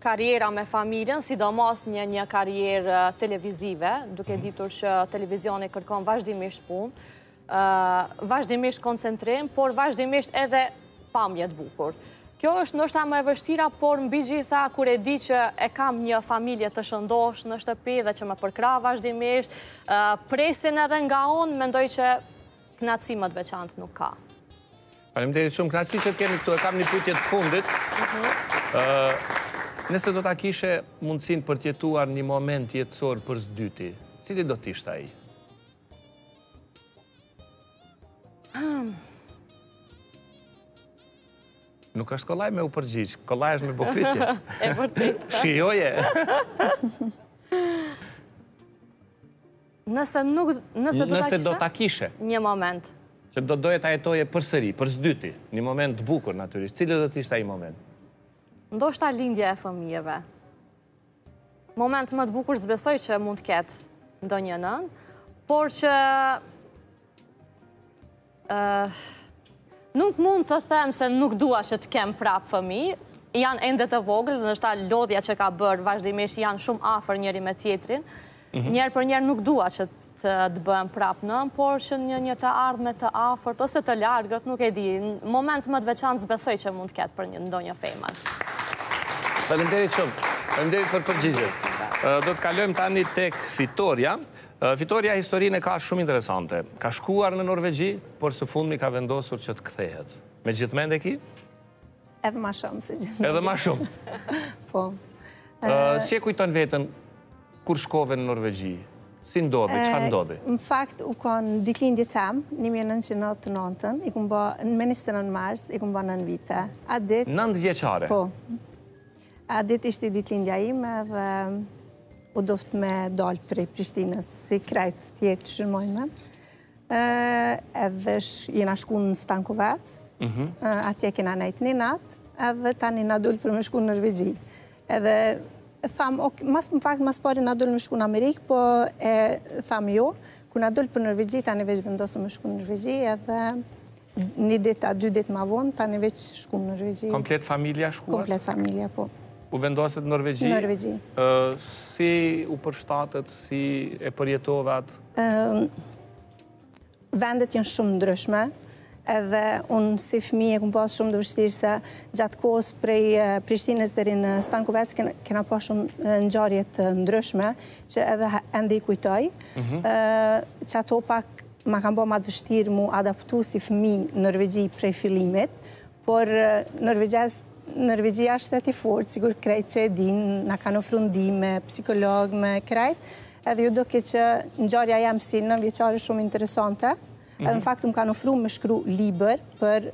karriera me familjen, sidomos një një karrierë televizive, duke mhm. ditur që televizioni kërkon vazhdimisht punë, vazhdimisht koncentrim, por vazhdimisht edhe pamje të bukur. Kjo është ndoshta më e vështira, por mbi të gjitha kur e di që e kam një familje të shëndoshë në shtëpi dhe që më përkrah vazhdimisht, presin edhe nga unë, mendoj që kënaqësi më të veçantë nuk ka. Faleminderit shumë, kënaqësi që të kemi këtu, e kam një pyetje të fundit. Mhm. Nëse do ta kishe mundësinë për të jetuar një moment jetësor për së dyti, cili do të ishte ai? Nuk është kollaj me u përgjigj, kollaj është me bo pyetje. E vërtetë. Shijoje. Nëse nuk, nëse do ta kishe? Nëse do ta kishe. Një moment. Që do doje ta jetoje përsëri, për së dyti, një moment të bukur natyrisht. Cili do të ishte ai moment? Ndoshta lindja e fëmijëve. Moment më të bukur s'besoj që mund të ketë ndonjë nënë, por që nuk mund të them se nuk dua që të kem prapë fëmijë, janë ende të vegjël dhe ndoshta lodhja që ka bërë vazhdimisht janë shumë afër njëri me tjetrin, Njëherë për njëherë nuk dua që të të bëhem prapë nënë, por që në një të ardhme të afërt, ose të largët, nuk e di, moment më të veçantë s'besoj që mund të ketë për një ndonjë femër. Falemderit shumë, falemderit për përgjigjet. Do të kalojmë tani tek Fitorja. Fitorja historinë e ka shumë interesante. Ka shkuar në Norvegji, por së fundmi ka vendosur që të kthehet. Me gjithë mend e ki? Edhe ma shumë, se gjithë mend. Edhe ma shumë. Po. Si e kujton vetën kur shkove në Norvegji? Si ndodhi, çfarë ndodhi? Në fakt, u konë ditëlindje tem, 1999, i kum bo në Ministrë në mars, i kum bo nëntë vite. Atë ditë... Nëntëvjeçare? Po. Atë ditë ishte ditëlindja ime dhe u duft me dalë prej Prishtinës, si krejt tjerët që mojme. Edhe jena shku në Stankovec, atje kena nejtë një natë, edhe tani na dul për me shku në Norvegji. Edhe thamë, ok, mas, në fakt, ma s'pari na dul me shku në Amerikë, po e thamë jo, kur na dul për Norvegji, tani veç vendosëm me shku në Norvegji, edhe... Një ditë a dy ditë ma vonë, tani veç shkum në Norvegji. Komplet familja shkuat? Komplet familja, po. U vendosët në Norvegji? Norvegji. Si u përshtatët, si e përjetove atë? Vendet janë shumë ndryshme, edhe unë si fmi e kum pas shumë të vështirë se gjatë kohës prej Prishtinës deri në Stankovec kena pas shumë ngjarje t'ndryshme që edhe ende i kujtoj. Mhm. Qato pak Ma kanë bo ma të vështirë m'u adaptu si fmi në Norvegji prej fillimit, por norvegjez, Norvegjia është shtet i fortë, sikur krejt që e din, na kanë ofru ndihmë, psikolog me krejt, edhe ju doke që ngjarja jem si nëntëvjeçare shumë interesante, edhe në mhm. fakt më kanë ofru me shkru libër për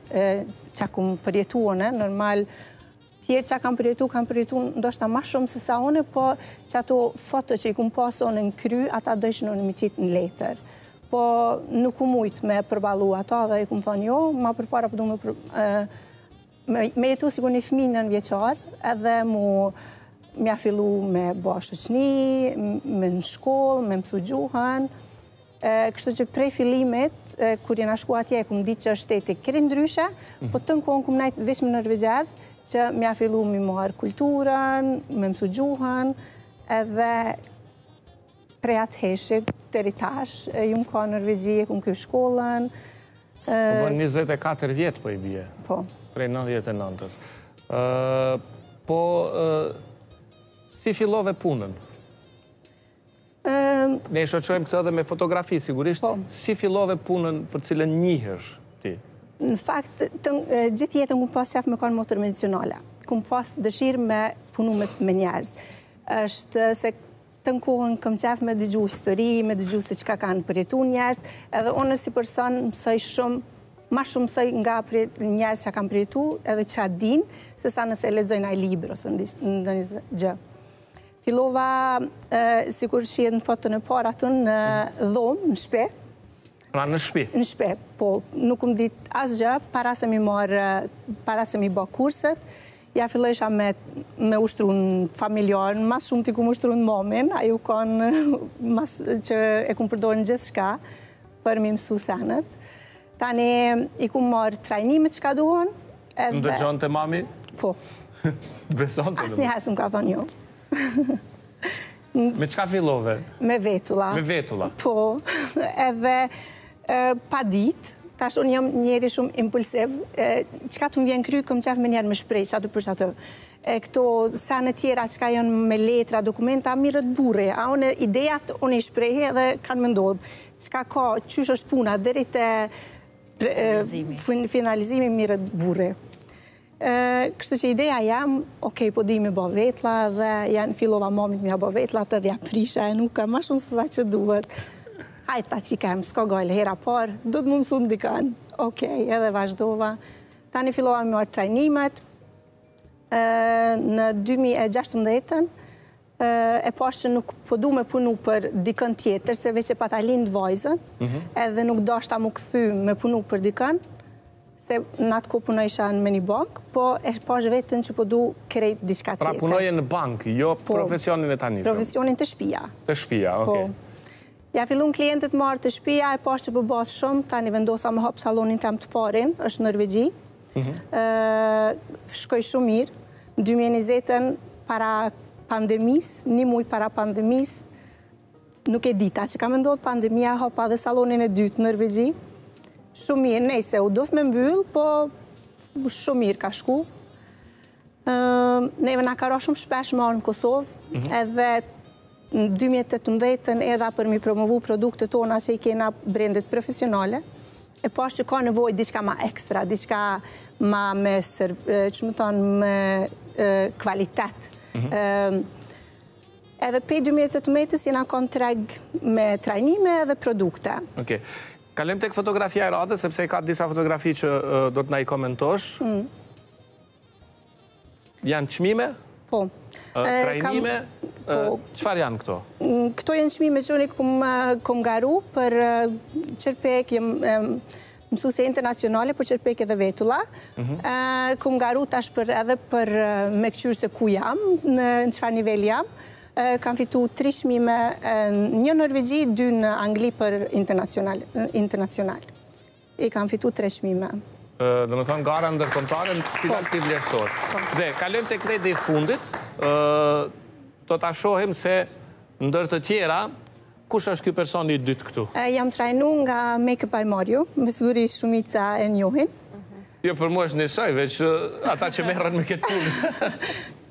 ça kum përjetu unë, normal, Tjerë ça kanë përjetu, kanë përjetu ndoshta ma shumë se sa unë, po qato foto që i kum pasë unë në kry, ata dojshin unë me i qitë në letër. Po nuk kum mujtë me përballu ata dhe i kum thonë jo, ma përpara po du po me me jetu sikur një fmi nëntëvjeçar, edhe mu me ja fillu me bo shoqni, me në shkollë, me mësu gjuhën, Kështu që prej fillimit, kur jena shku atje, e kum ditë që është shtet krejt ndryshe, mhm. po tonë kohën kum nejtë veç me norvegjezë, që me ja fillu me marrë kulturën, me mësu gjuhën, edhe prej atëhershit deri tash, jum ka Norvegji, e kum kry shkollën. Po bënë 24 vjet po i bie, po. prej 99-ës. Po, si fillove punën? Ne i shoqërojmë këtë edhe me fotografi, sigurisht. Po. Si fillove punën për cilën njihësh ti? Në fakt, gjithë jetën kum pas qef me kanë motër medicinale. Kum pas dëshirë me punu me njerëz. Është se tanë kohën kam qef me dëgju histori, me dëgju se çka kanë përjetu njerëz, edhe unë si person mësoj shumë, ma shumë mësoj nga njerëz që kanë përjetu edhe që e dinë, sesa nëse lexoj naj libër ose ndonjë gjë. Fillova sikur shihet në foton e parë aty në dhomë, në shpi. Pra në shpi? Në shpi, po. Nuk kum ditë asgjë, para se m'i marrë, para se m'i ba kurset, ia fillojsha me, me ushtru në familjarët, ma s'shumti kum ushtru në mamin, ajo u kanë mas, që e kum përdorë n'gjithçka, për m'i mësu senet. Tani i kum marrë trajnimet çka duhen. Të dëgjonte mami? Po. Besonte në? Asnjëherë s'më ka thonë jo. Me çka fillove? Me vetulla. Me vetulla? Po. Edhe pa dit, tash unë jam njeri shumë impulsiv, çka të më vjen n'kry, kam qef menjëherë me shprej, n'atë për së atë. E këto sene tjera çka janë me letra, dokumenta, mirret burri. A unë ideat, unë i shprehi edhe kanë me ndodhë. Çka ka, qysh është puna, deri te finalizimi mirret burri. Kështu që ideja jem, okej, po du me ba vetlla edhe ia fillova mamit me ia ba vetllat edhe ia prisha ia hoqa ma shumë sesa që duhet. Hajt tha çika jem, s'ka gajle, hera parë, duhet me mësu në dikan. Okej, edhe vazhdova. Tani fillova me marrë trajnimet. Në 2016, e pashë që nuk po du me punu për dikan tjetër, se veç e pata lind vajzën, mhm. edhe nuk doshta m'u kthy me punu për dikan, se në atë ku punojsha në një bankë, po e pashë veten që po du krejt diçka pra, tjetër. Pra punoje në bankë, jo po, profesionin e tani? Profesionin te shpia. Te shpia, po. okej. Ia fillun klientët me ardhë te shpija, e pashë që po bahet shumë, tani vendosa me hap sallonin tem të parin, është në Norvegji. Shkoi shumë mirë. Në dy mijë e njëzetën para pandemisë, një muaj para pandemisë, nuk e dita që ka me ndodhë pandemia, hapa dhe salonin e dytë në Norvegji. Shumë mirë, nejse, u doft me mbyll, po shumë mirë ka shku. Neve na ka ra shumë shpesh me ardhë në Kosovë, mhm. edhe në 2018 erdha për m'i promovu produktet tona që i kena brendet profesionale, e pashë që ka nevojë diçka ma ekstra, diçka ma me, qysh me thanë, me kvalitet. Mhm. Edhe pej 2018 jena kanë n'treg me trajnime edhe produkte. Oke, kalojmë tek fotografia e radhës, sepse i ka disa fotografi që do të na i komentosh. Mhm. Janë çmime? Po. Trajnime? Çfarë po. janë këto? Këto janë çmime që unë i kom garu për qerpikë, jam mësuse internacionale për qerpikë edhe vetulla. Mhm. Kom garu tash për edhe për me këqyrë se ku jam, në çfarë niveli jam. Kam fitu tri çmime, një në Norvegji, dy në Angli për internacional. I kam fitu tre çmime. Domethënë gara ndërkombëtare në të cilat ti vlerësohesh. Dhe, kalojmë te rendi i fundit, do ta shohim se ndër të tjera, kush është ky personi i dytë këtu? Jam trajnu nga Makeup by Mario, me siguri shumica e njohin. Jo, për mu është njësoj, veç ata që merren me këtë punë.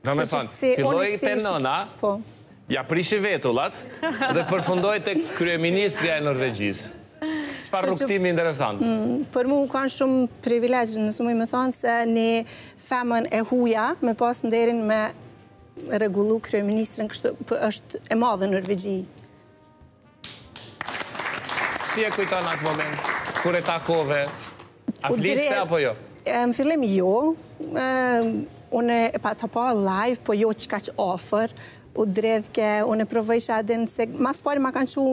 Më fal, filloi te nëna, po. ia prishi vetullat dhe përfundoi te kryeministrja e Norvegjisë. Çfarë rrugëtimi interesant? Mm, për mu u kanë shumë privilegj, nëse muj me thonë, se një femën e huj me pas nderin me rregullu kryeministren, kjo është e madhe në Norvegji. Si e kujton atë moment, kur e takove, a fliste apo jo? Në fillim jo, unë e pata pa live, po jo kaq afër, u dredhke, unë e provojsha, a e din, se ma s'pari ma kanë çu...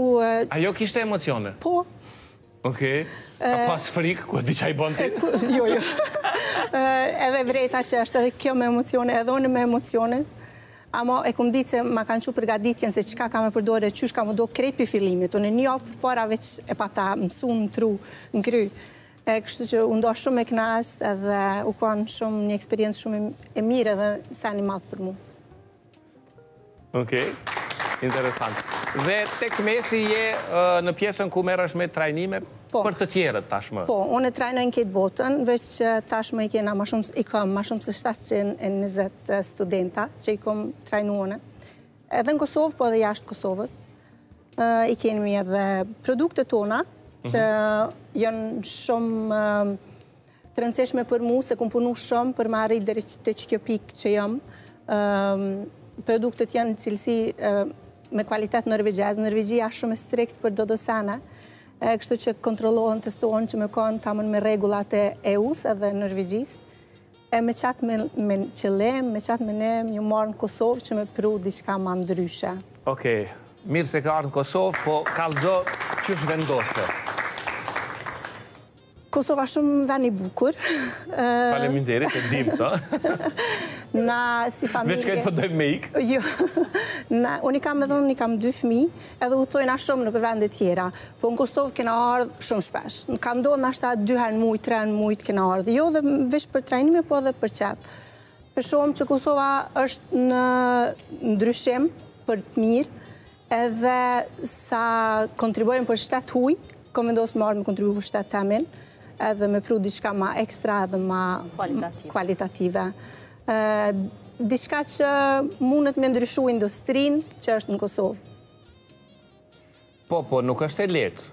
Ajo kishte emocione? Po. Oke, ka pas frikë, ku e di çfarë i bën ti? Jo, jo. Edhe vrejta që është edhe kjo me emocione, edhe unë me emocione. Amo e kom ditë se ma kanë çu përgatitjen se çka kam me përdorë, qysh kam me bo krejt prej fillimit. Unë një javë përpara veç e pata mësu në tru, në kry. E kështu që u nda shumë e knaqt edhe u konë shumë një eksperiencë shumë e mire dhe shans i madh për mu. Okej, interesant. Dhe tek mesi je në pjesën ku merresh me trajnime po. për të tjerët tashmë? Po, unë e trajnoj në këtë botën, veç tashmë i kena ma shumë, i kam ma shumë se 720 studenta që i kom trajnu unë. Edhe në Kosovë, po edhe jashtë Kosovës, i kemi edhe produktet tona, që mhm. janë shumë Të rëndësishme për mu se kum punu shumë për me arrit deri te qikjo pikë që jam. Produktet janë cilësi me kualitet norvegjez. Norvegjia është shumë strikt për do do sene, kështu që kontrollohen, testohen që me kanë tamam me rregullat e EU-s edhe Norvegjisë. E me qatë me qëllim, me qatë mendim, jom ardhë në Kosovë që me pru diçka ma ndryshe. Oke, mirë se ke ardhë në Kosovë, po kallëzo qysh vendose. Kosova shumë vend i bukur. Faleminderit, e dimë. Na si familje... Veç krejt po dojnë me ikë? Jo. Unë i kam edhe unë, i kam dy fmi, edhe udhtojna shumë nëpër vendet tjera. Po në Kosovë kena ardhë shumë shpesh. Ka ndodhë ndoshta dy herë në muj, tre herë në muj kena ardhë. Jo edhe veç për trajnime, po edhe për qef. Po shoh që Kosova është në ndryshim për të mirë, Edhe sa kontribuojmë për shtet huj, kom vendosë me ardhë me kontribu për shtet temin, edhe me pru diçka ma ekstra edhe ma kualitative. Diçka që mundet me ndryshu industrinë që është në Kosovë. Po, po, nuk është e lehtë.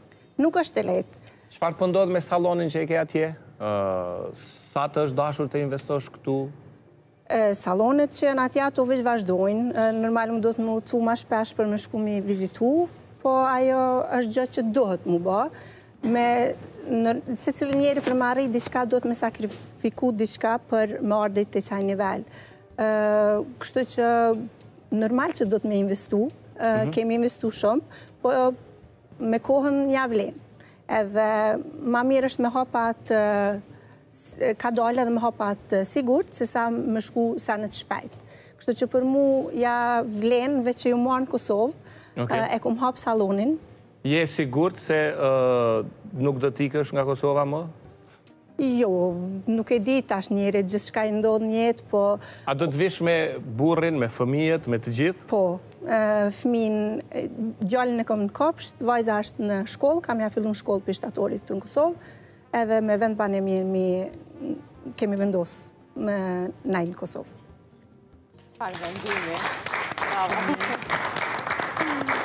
Nuk është e lehtë. Çfarë po ndodh me salonin që e ke atje? Sa të është dashur të investosh këtu? Salonet që janë atje ato veç vazhdojnë, normal unë duhet me udhtu ma shpesh për me shku mi vizitu, po ajo është gjë që dohet m'u ba, secili njeri për me arri diçka duhet me sakrifiku diçka për me ardhë te qaj nivel. Kështu që normal që dohet me investu, mhm. kemi investu shumë, po me kohën ia vlen. Edhe ma mirë është me hapa të Kadalë edhe me hapa të sigurt, sesa me shku sa ma shpejt. Kështu që për mu, ja vlen veç që jom ardhë në Kosovë, e kom hapë salonin. Je e sigurt se nuk do t'ikësh nga Kosova më? Jo, nuk e di tash njeri, gjithçka i ndodhë n'jetë, po... A do të vish me burrin, me fëmijët, me të gjithë? Po, fëmijën, djalin e kom në kopsht, vajza është në shkollë, ka me ja fillu n'shkollë prej shtatorit këtu në Kosovë, Edhe me vendbanim kemi vendos me nejt në Kosovë. Çfarë vendimi.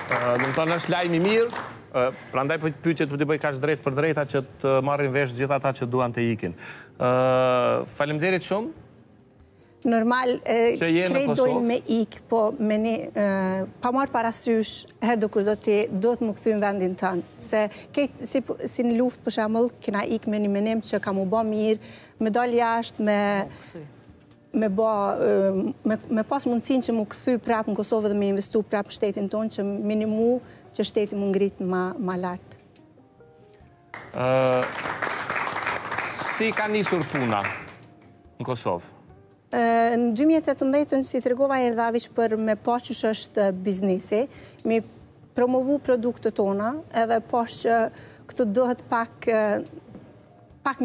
Domethënë është lajm i mirë, prandaj pyetjet t'i bëj kaq të drejtpërdrejta që të marrin vesh gjithë ata që duan të ikin. Faleminderit shumë, Normal, krejt dojnë me ik, po me ne, pa marë parasysh, herdokurdo ti, dohet m'u kthy në vendin tan. Se krejt, si në luft, për shembull, kena ik me një mendim që ka m'u ba mirë, me dalë jashtë, me... me ba, me pas mundësin që m'u kthy prapë në Kosovë dhe me investu prapë në shtetin tonë, që minimu që shteti m'u ngritë ma lartë. Si ka nisur puna në Kosovë? Në 2018, si tregova erdha veç për me pa qysh është biznisi, mi promovu produktet tona edhe pashë që këtu dohet pak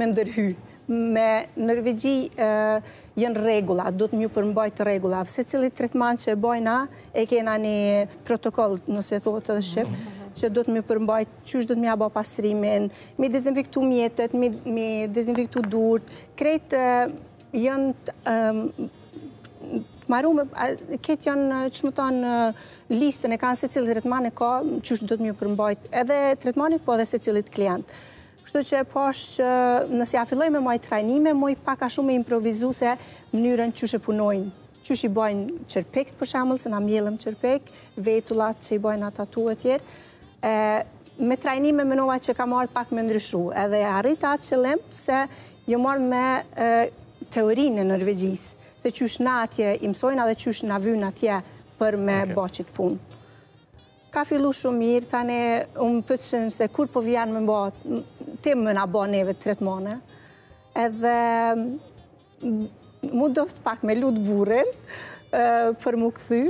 me ndërhy. Në Norvegji janë rregulla, dohet m'ju përmbajt rregullave. Secili tretman që e bojna, e kena një protokoll, nëse thuhet shqip, që dohet m'ju përmbajt qysh do me ja bo pastrimin, me i dezinfektu mjetet, me i dezinfektu durt, krejt janë të maru me, krejt janë, që me thanë, listën e kanë secili tretman e ka, qysh do me ju përmbajt edhe tretmanit, po edhe secilit klient. Kështu që pash që nëse ja filloj me majt trajnime, muj pak a shumë me improvizu mënyrën qysh e punojnë, qysh i bojnë qerpikt për shembull, se na mjellim qerpikt, vetullat që i bojnë tatu e tjera, Me trajnime menova që ka marrë pak me ndryshu, edhe e arrita atë qëllim se jo marrë me teorinë e Norvegjisë, se qysh na atje i msojm edhe qysh na vyn atje për me bo qit punë. Ka fillu shumë mirë, tani m'pytshin se kur po vjen me bo, ti me na bo neve tretmane, edhe M'u desht pak me lut burrin për m'u kthy,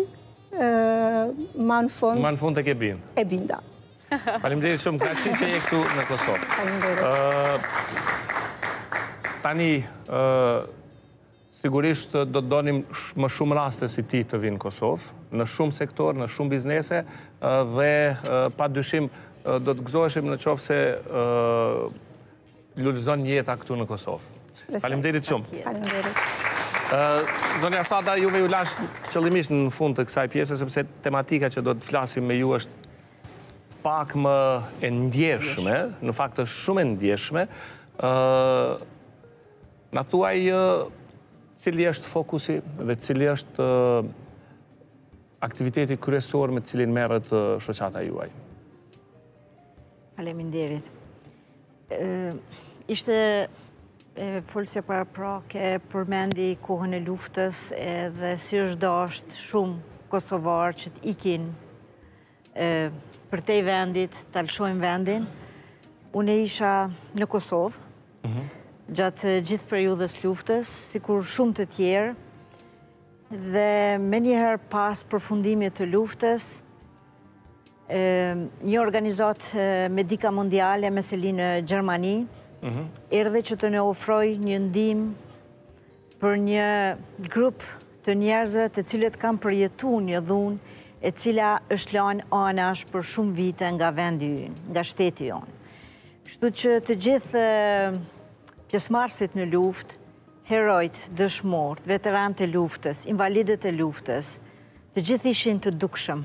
ma në fund... Ma në fund e ke bind. E binda. Faleminderit shumë që je këtu në Kosovë. Faleminderit. Tani, sigurisht do të donim më shumë raste si ti të vijnë në Kosovë, në shumë sektorë, në shumë biznese, dhe padyshim do të gëzoheshim në qoftë se lulëzon jeta këtu në Kosovë. Faleminderit shumë. Faleminderit. Zonja Sada, juve ju lashë qëllimisht në fund të kësaj pjese, sepse tematika që do të flasim me ju është pak më e ndjeshme, në fakt është shumë e ndjeshme. Na thuaj, cili është fokusi dhe cili është aktiviteti kryesor me të cilin merret shoqata e juaj? Faleminderit. Ishte folësja paraprake, përmendi kohën e luftës edhe si është dasht shumë kosovarë që t'ikin përtej vendit, ta lëshojnë vendin. Unë isha në Kosovë, mhm. gjatë gjithë periudhës luftës, sikur shumë të tjerë, dhe menjëherë pas përfundimit të luftës, Një organizatë Medica Mondiale me seli në Gjermani, mhm. erdhe që të na ofrojë një ndihmë për një grup të njerëzve të cilët kanë përjetu një dhunë e cila është lanë anash për shumë vite nga vendi ynë, nga shteti ynë. Kështu që të gjithë pjesëmarrësit në luftë, heronjtë, dëshmorët, veteranët e luftës, invalidët e luftës, të gjithë ishin të dukshëm,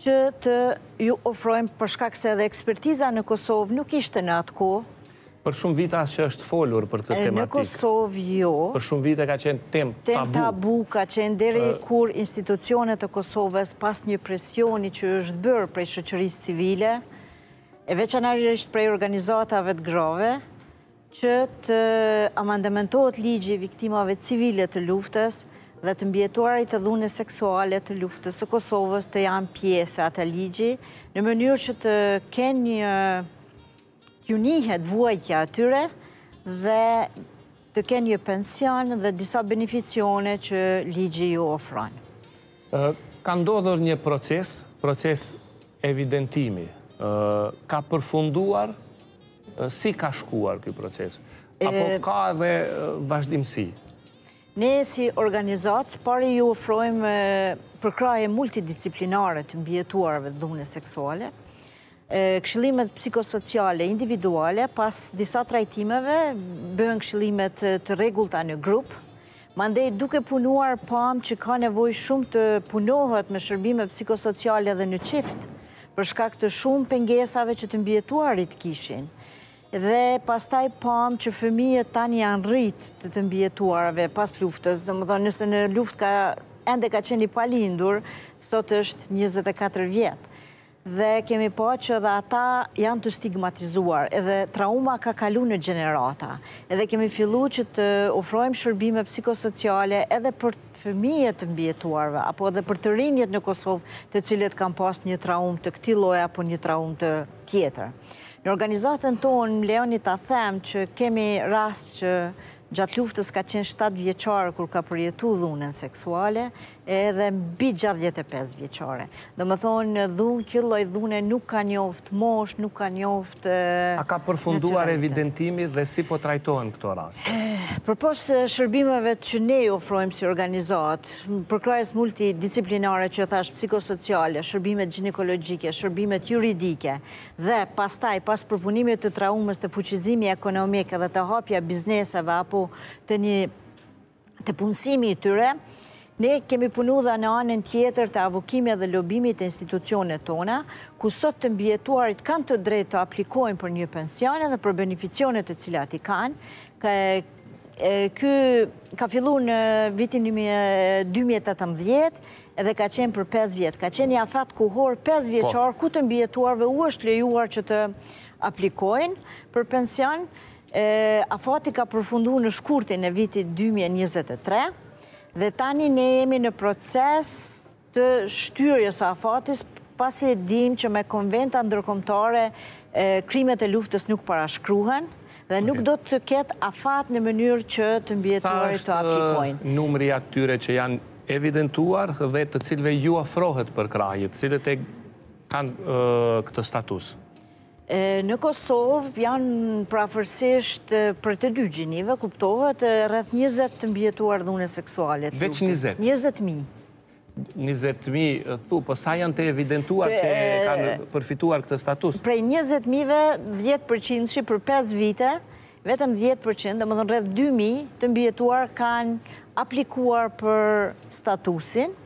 që të ju ofrojmë për shkak se edhe ekspertiza në Kosovë nuk ishte në atë kohë. Për shumë vite as që është folur për këtë tematikë. Në Kosovë jo. Për shumë vite ka qenë temë tabu. Temë tabu ka qenë deri kur institucionet e Kosovës pas një presioni që është bërë prej shoqërisë civile, e veçanarisht prej organizatave të grave, që të amandamentohet ligji i viktimave civile të luftës dhe të mbijetuarit e dhunës seksuale të luftës së Kosovës të jenë pjesë e atij ligji, në mënyrë që të kenë një t'ju njihet vuajtja e tyre dhe të kenë një pension dhe disa beneficione që ligji ju ofronë. Ka ndodhur një proces, proces Evidentimi, ka përfunduar, si ka shkuar ky proces? Apo ka edhe vazhdimësi? Ne si organizatë, s'pari ju ofrojmë përkrahje multidisciplinare të mbijetuarëve të dhunës seksuale, këshillimet psikosociale individuale, pas disa trajtimeve, bëhen këshillimet të rregullta në grup, Mandej duke punuar pamë që ka nevojë shumë të punohet me shërbime psikosociale edhe në çift, për shkak të shumë pengesave që të mbijetuarit kishin. Dhe pastaj pamë që fëmijët tani janë rrit të të mbijetuarve pas luftës, domethënë nëse në luftë ka ende ka qenë i palindur, sot është 24 vjet. Dhe kemi pa që edhe ata janë të stigmatizuar, edhe trauma ka kalu në gjenerata, edhe kemi fillu që të ofrojmë shërbime psikosociale edhe për fëmijët e të mbijetuarve, apo edhe për të rinjtë në Kosovë të cilët kanë pas një traumë të këtij lloji apo një traumë tjetër. Në organizatën tonë, më lejoni të them që kemi rast që Gjatë luftës ka qenë shtatë vjeçare kur ka përjetu dhunën seksuale, edhe mbi gjashtëdhjetë e pesë vjeçare. Domethënë, dhunë, kjo lloj dhune nuk ka njoftë moshë, nuk ka njoftë... A ka përfunduar evidentimi dhe si po trajtohen këto raste? Përpos shërbimeve që ne i ofrojmë si organizatë, përkrahjes multidisciplinare që thashë, psikosociale, shërbimet gjinekologjike, shërbimet juridike, Dhe, pastaj, pas përpunimit të traumës te fuqizimi ekonomik edhe te hapja e bizneseve apo te një te punësimi i tyre, ne kemi punu dhe në anën tjetër të avokimit dhe lobimit te institucionet tona, ku sot të mbijetuarit kanë të drejtë të aplikojnë për një pension dhe për beneficionet të cilat i kanë, Ky ka fillu në vitin 2018 Edhe ka qenë për pesë vjet. Ka qenë një afat kohor pesë vjeçar, po, ku të mbijetuarve u është lejuar që të aplikojnë për pension. Afati ka përfunduar në shkurtin e vitit 2023 dhe tani ne jemi në proces të shtyrjes së afatit pasi e dim që me konventa ndërkombëtare krimet e luftës nuk parashkruhen dhe nuk do të ketë afat në mënyrë që të mbijetuarit të aplikojnë. Sa është numri i atyre që janë evidentuar dhe të cilëve ju ofrohet përkrahje, të cilët e kanë këtë status? Në Kosovë janë prafërsisht për të dy gjinive, kuptohet, rreth 20 të mbijetuar dhune seksuale. Veç 20? 20.000. 20.000, thu, po sa janë të evidentuar që kanë përfituar këtë status? Prej 20.000-ve, 10% që për 5 vite, Vetëm dhjetë për qind, domethënë rreth dy mijë të mbijetuar kanë aplikuar për statusin.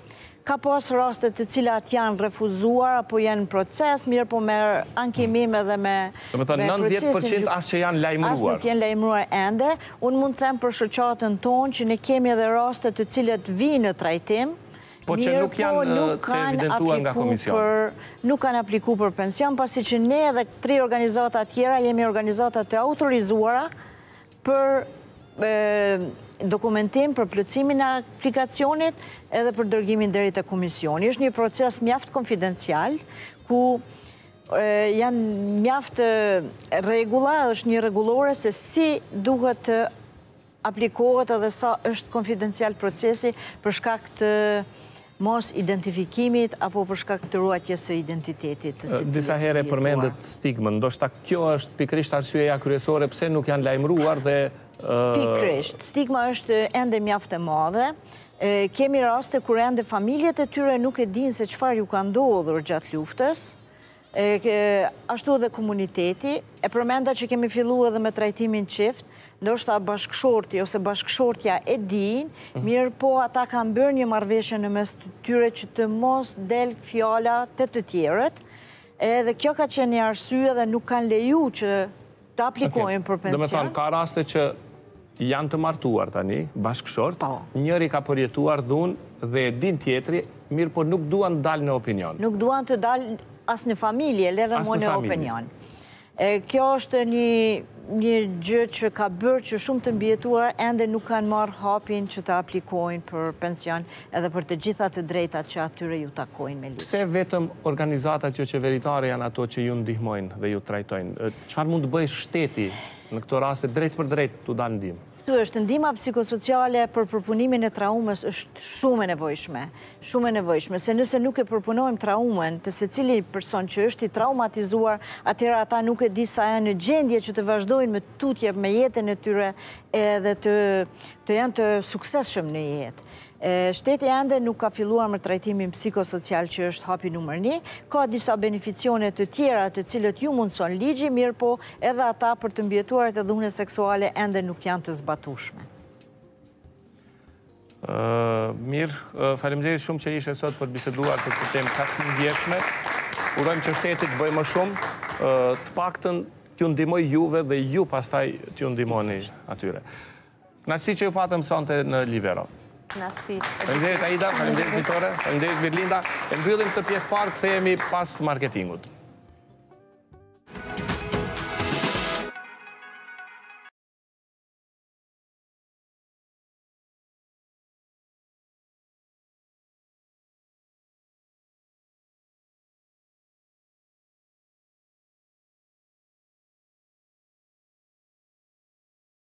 Ka pas raste të cilat janë refuzuar apo janë në proces, mirëpo me ankimim edhe me procesin. Domethënë nëntëdhjetë për qind as që janë lajmëruar. As nuk janë lajmëruar ende. Unë mund të them për shoqatën tonë që ne kemi edhe raste të cilët vijnë në trajtim, Po që nuk janë të evidentuar nga komisioni. Mirëpo nuk kanë aplikuar për, nuk kanë aplikuar për pension, pasi që ne dhe tri organizata tjera jemi organizata të autorizuara për dokumentim për plotësimin e aplikacionit edhe për dërgimin deri te komisioni. Është një proces mjaft konfidencial, ku janë mjaft rregulla, është një rregullore se si duhet të aplikohet edhe sa është konfidencial procesi për shkak të mosidentifikimit apo për shkak të ruajtjes së identitetit. Disa herë e përmendët stigmën, ndoshta kjo është pikërisht arsyeja kryesore pse nuk janë lajmëruar dhe Pikërisht, stigma është ende mjaft e madhe. Kemi raste kur ende familjet e tyre nuk e dinë se çfarë ju ka ndodhur gjatë luftës, Ashtu edhe komuniteti, e përmenda që kemi fillu edhe me trajtimin çift, ndoshta bashkëshorti ose bashkëshortja e din, mirëpo ata kanë bërë një marrëveshje në mes të tyre që të mos del fjala te të tjerët, edhe kjo ka qenë një arsye dhe nuk kanë leju që Të aplikojnë për pension? Domethënë, ka raste që janë të martuar tani, bashkëshortë, po, njëri ka përjetuar dhunë dhe e din tjetri, mirëpo nuk duan të dalë në opinion. Nuk duan të dalë as në familje, lëre më në opinion. Kjo është një gjë që ka bërë që shumë të mbijetuar ende nuk kanë marrë hapin që të aplikojnë për pension. edhe për të gjitha të drejtat që atyre ju takojnë me ligj. Pse vetëm organizatat joqeveritare janë ato që ju ndihmojnë dhe ju trajtojnë? Çfarë mund të bëjë shteti në këto raste drejtpërdrejt t'u dalë në ndihmë? Këtu është, ndihma psikosociale për përpunimin e traumës është shumë e nevojshme, shumë e nevojshme, se nëse nuk e përpunojmë traumën të secili person që është i traumatizuar, atëherë ata nuk e di sa janë në gjendje që të vazhdojnë më tutje me jetën e tyre edhe të jenë të suksesshëm në jetë. Shteti ende nuk ka filluar me trajtimin psikosocial që është hapi numër një, ka disa beneficione të tjera të cilat ju mundëson ligji, mirëpo edhe ata për të mbijetuarat e dhunës seksuale ende nuk janë të zbatushme. Mirë, faleminderit shumë që ishe sot për të biseduar për këtë temë kaq të ndjeshme. Urojmë që shteti të bëjë më shumë, të paktën t'ju ndihmojë juve dhe ju pastaj t'ju ndihmoni atyre. Kënaqësi që ju patëm sonte në Libero. Kënaqësi. Faleminderit Aida, faleminderit Fitore, faleminderit Mirlinda. E mbyllim këtë pjesë të parë, kthehemi pas marketingut.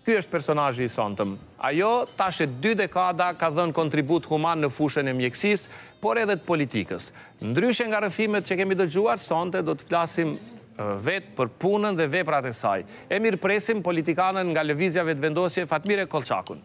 Ky është personazhi i sontëm. Ajo tash e dy dekada ka dhënë kontribut human në fushën e mjekësisë, por edhe të politikës. Ndryshe nga rrëfimet që kemi dëgjuar, sonte do të flasim vetë për punën dhe veprat e saj. E mirëpresim politikanen nga Lëvizja Vetëvendosje, Fatmire Kollçakun.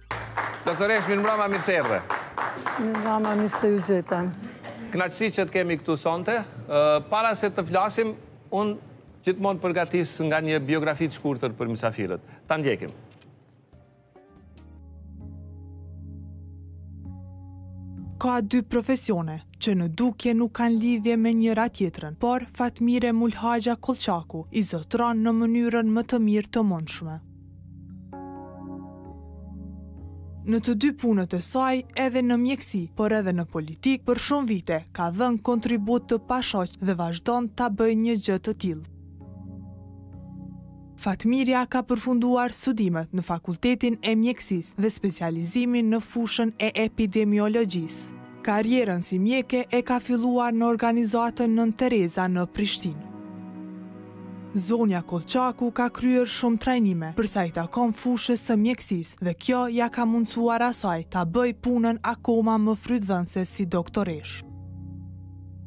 Doktoreshë, mirëmbrama, mirë se erdhe. Mirëmbrama, mirë se ju gjeta. Kënaqësi që të kemi këtu sonte. Para se të flasim, unë gjithmonë përgatis nga një biografi të shkurtër për mysafirët. Ta ndjekim. Ka dy profesione që në dukje nuk kanë lidhje me njëra-tjetrën, por Fatmire Mulhaxha Kollçaku i zotëron në mënyrën më të mirë të mundshme. Në të dy punët e saj, edhe në mjekësi, por edhe në politikë, për shumë vite, ka dhënë kontribut të pashoq dhe vazhdon ta bëjë një gjë të tillë. Fatmirja ka përfunduar studimet në Fakultetin e Mjekësisë dhe specializimin në fushën e epidemiologjisë. Karrierën si mjeke e ka filluar në organizatën Nënë Tereza në Prishtinë. Zonja Kollçaku ka kryer shumë trajnime përsa i takon fushës së mjekësisë dhe kjo ia ka mundësuar asaj ta bëjë punën akoma më frytdhënëse si doktoreshë.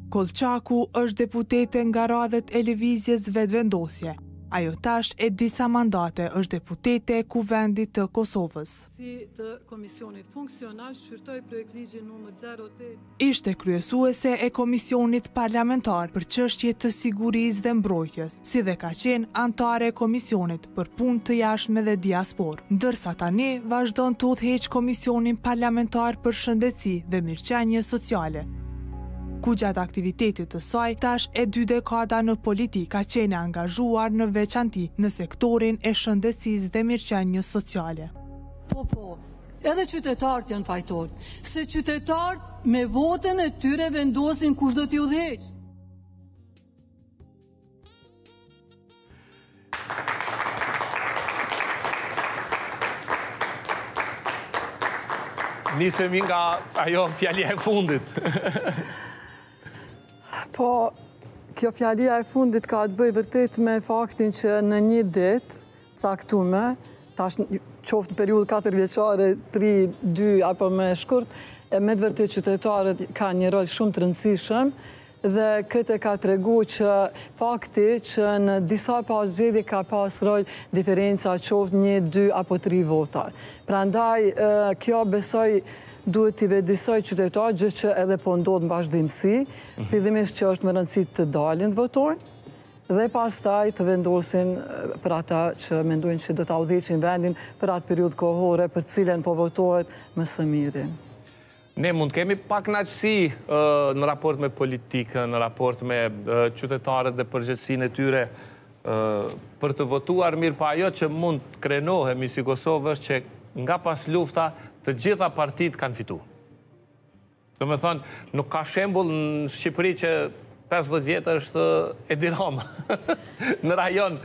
Kollçaku është deputete nga radhët e Lëvizjes Vetëvendosje, ajo tash e disa mandate është deputete e Kuvendit të Kosovës. si të Komisionit Funksional shqyrtoi Projektligjin numër zero tetë. Ishte kryesuese e Komisionit Parlamentar për Çështje të Sigurisë dhe Mbrojtjes, si dhe ka qenë anëtare e Komisionit për Punë të Jashtme dhe Diasporë, ndërsa tani vazhdon të udhëheqë Komisionin Parlamentar për Shëndetësi dhe Mirëqenie Sociale. ku gjatë aktivitetit të saj tash e dy dekada në politikë ka qenë e angazhuar në veçanti në sektorin e shëndetësisë dhe mirëqenies sociale. Po, po, edhe qytetarët janë fajtorë, se qytetarët me votën e tyre vendosin kush do t'i udhëheqë. Nisemi nga ajo fjalia e fundit. Po, kjo fjalia e fundit ka të bëjë vërtet me faktin që në një ditë, caktume, tash qoftë në periudhë 4 vjeçare, 3, 2, apo më shkurt, e me të vërtetë qytetarët kanë një rol shumë të rëndësishëm, dhe këtë e ka tregu edhe fakti që në disa palë zgjedhje ka pas rol diferenca qoftë një, dy apo tri vota. Prandaj, kjo besoj duhet t'i vetëdijesojë qytetarët, gjë që edhe po ndodh në vazhdimësi, mhm. fillimisht që është me rëndësi të dalin të votojnë, dhe pastaj të vendosin për ata që mendojnë që do ta udhëheqin vendin për atë periudhë kohore për të cilën po votohet më së miri. Ne mund të kemi pakënaqësi në raport me politikën, në raport me qytetarët dhe përgjegjësinë e tyre për të votuar, mirëpo ajo që mund të krenohemi si Kosovë është që nga paslufta të gjitha partitë kanë fitu. Domethënë, nuk ka shembull në Shqipëri që 50 vjet është Edi Rama. në rajon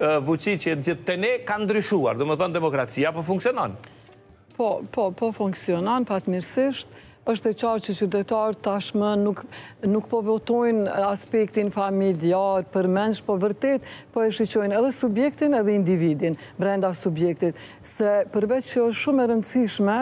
Vuçiçi e gjithë, te ne kanë ndryshuar, domethënë demokracia po funksionon. Po, po, po funksionon fatmirësisht. Është e qartë që qytetarët tashmë nuk po votojnë aspektin familjar, përmendsh, po vërtet po e shiqojnë edhe subjektin edhe individin brenda subjektit. se përveç që është shumë e rëndësishme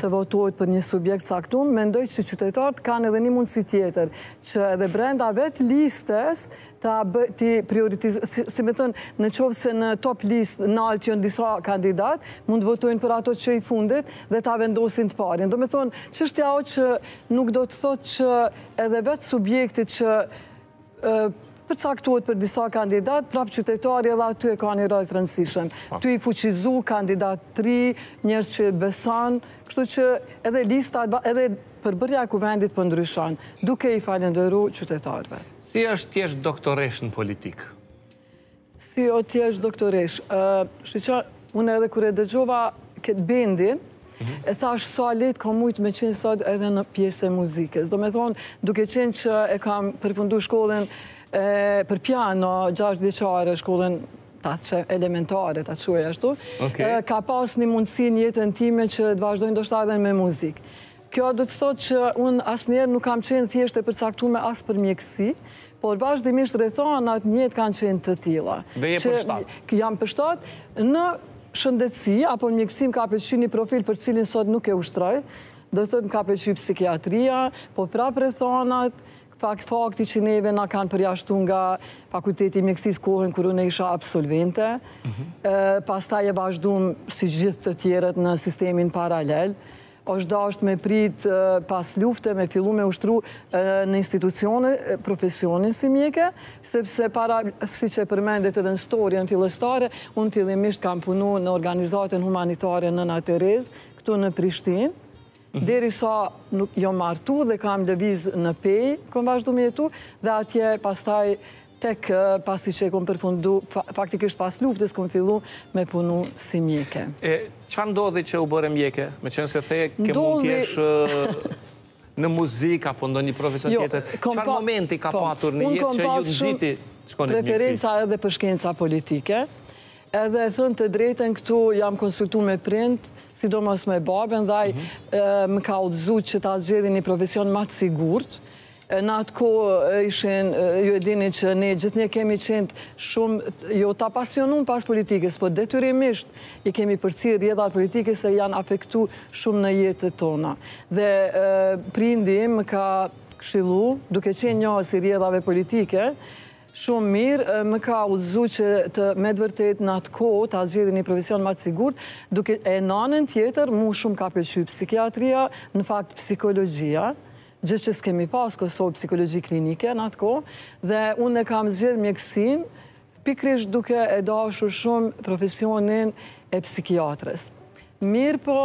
të votohet për një subjekt caktum, mendoj që qytetarët kanë edhe një mundësi tjetër, që edhe brenda vetë listës, të prioritizojnë, si me thënë, në qoftë se në top listë nalt jon disa kandidatë, mund të votojnë për ato që i fundit dhe ta vendosin të parin. Domethënë, çështja o që nuk do të thotë që edhe vetë subjektit që përcaktohet për disa kandidatë, prapë qytetari edhe aty e ka një rol të rëndësishëm. Po. Tu i fuqizu kandidatë të ri, njerëz që beson, kështu që edhe lista, edhe përbërja e kuvendit po po ndryshon, duke i falënderu qytetarëve. Si është të jesh doktoreshë në politikë? Si o të jesh doktoreshë. Shiqo, unë edhe kur e dëgjova këtë bendin, mhm. e thashë sa lehtë ka mujtë me qenë sot edhe në pjesën e muzikës. Domethonë, duke qenë që e kam përfundu shkollën për piano, gjashtëvjeçare, shkollën ta quj elementare, ta quj ashtu, ka pas një mundësi në jetën time që të vazhdoj ndoshta edhe me muzikë. Kjo do të thotë që unë asnjëherë nuk kam qenë thjesht e përcaktuar as për mjekësi, por vazhdimisht rrethanat në jetë kanë qenë të tilla. Dhe je përshtat? Jam përshtat në shëndetësi, apo në mjekësi më ka pëlqy një profil të cilin sot nuk e ushtroj, do të thotë më ka pëlqy psikiatria, po prap rrethanat, fakt fakti që neve na kanë përjashtu nga fakulteti i mjekësisë kohën kur unë isha absolvente, mhm. pastaj vazhdum si gjithë të tjerët në sistemin paralel, Është dashtë me prit pas lufte, me fillu me ushtru në institucione, profesionin si mjeke, sepse para, siç e përmendët edhe në storien fillestare, unë fillimisht kam punu në organizatën humanitare Nëna Terezë, këtu në Prishtinë, mhm. derisa nuk jom martu dhe kam lëviz në Pejë, kom vazhdu me jetu, dhe atje pastaj Tek pasi që e kom përfundu, faktikisht pas luftës kom fillu me punu si mjeke. E, ça ndodhi që u bërë mjeke? Meqenëse the, ke mund t'jesh në muzikë, apo ndonjë profesion jo, tjetër. Ça momenti ka po, patur në jetë që ju nxiti që shkonit mjekësi? Preferenca edhe për shkenca politike, edhe thënë të drejtën këtu jam konsultu me prindët, sidomos me babën, dhe ai mhm. më ka udhëzu që ta zgjedhi një profesion ma të sigurt, E në atë kohë ishin, ju e dini që ne gjithnjë kemi qenë shumë, jo të apasionun pas politikës, po detyrimisht i kemi përcjellë rrjedhat politike se jon afektu shumë në jetët tona. Dhe prindi im ka këshillu, duke qenë njohës i rrjedhave politike, shumë mirë, më ka udhëzu që të me të vërtetë në atë kohë, ta zgjedhi një profesion ma të sigurt, duke e n'anën tjetër, mu shumë m'ka pëlqy psikiatria, në fakt psikologia, gjë që s'kemi pas në Kosovë psikologji klinike në atë kohë, dhe unë e kam zgjedh mjekësinë, pikërisht duke e dashur shumë profesionin e psikiatres. Mirëpo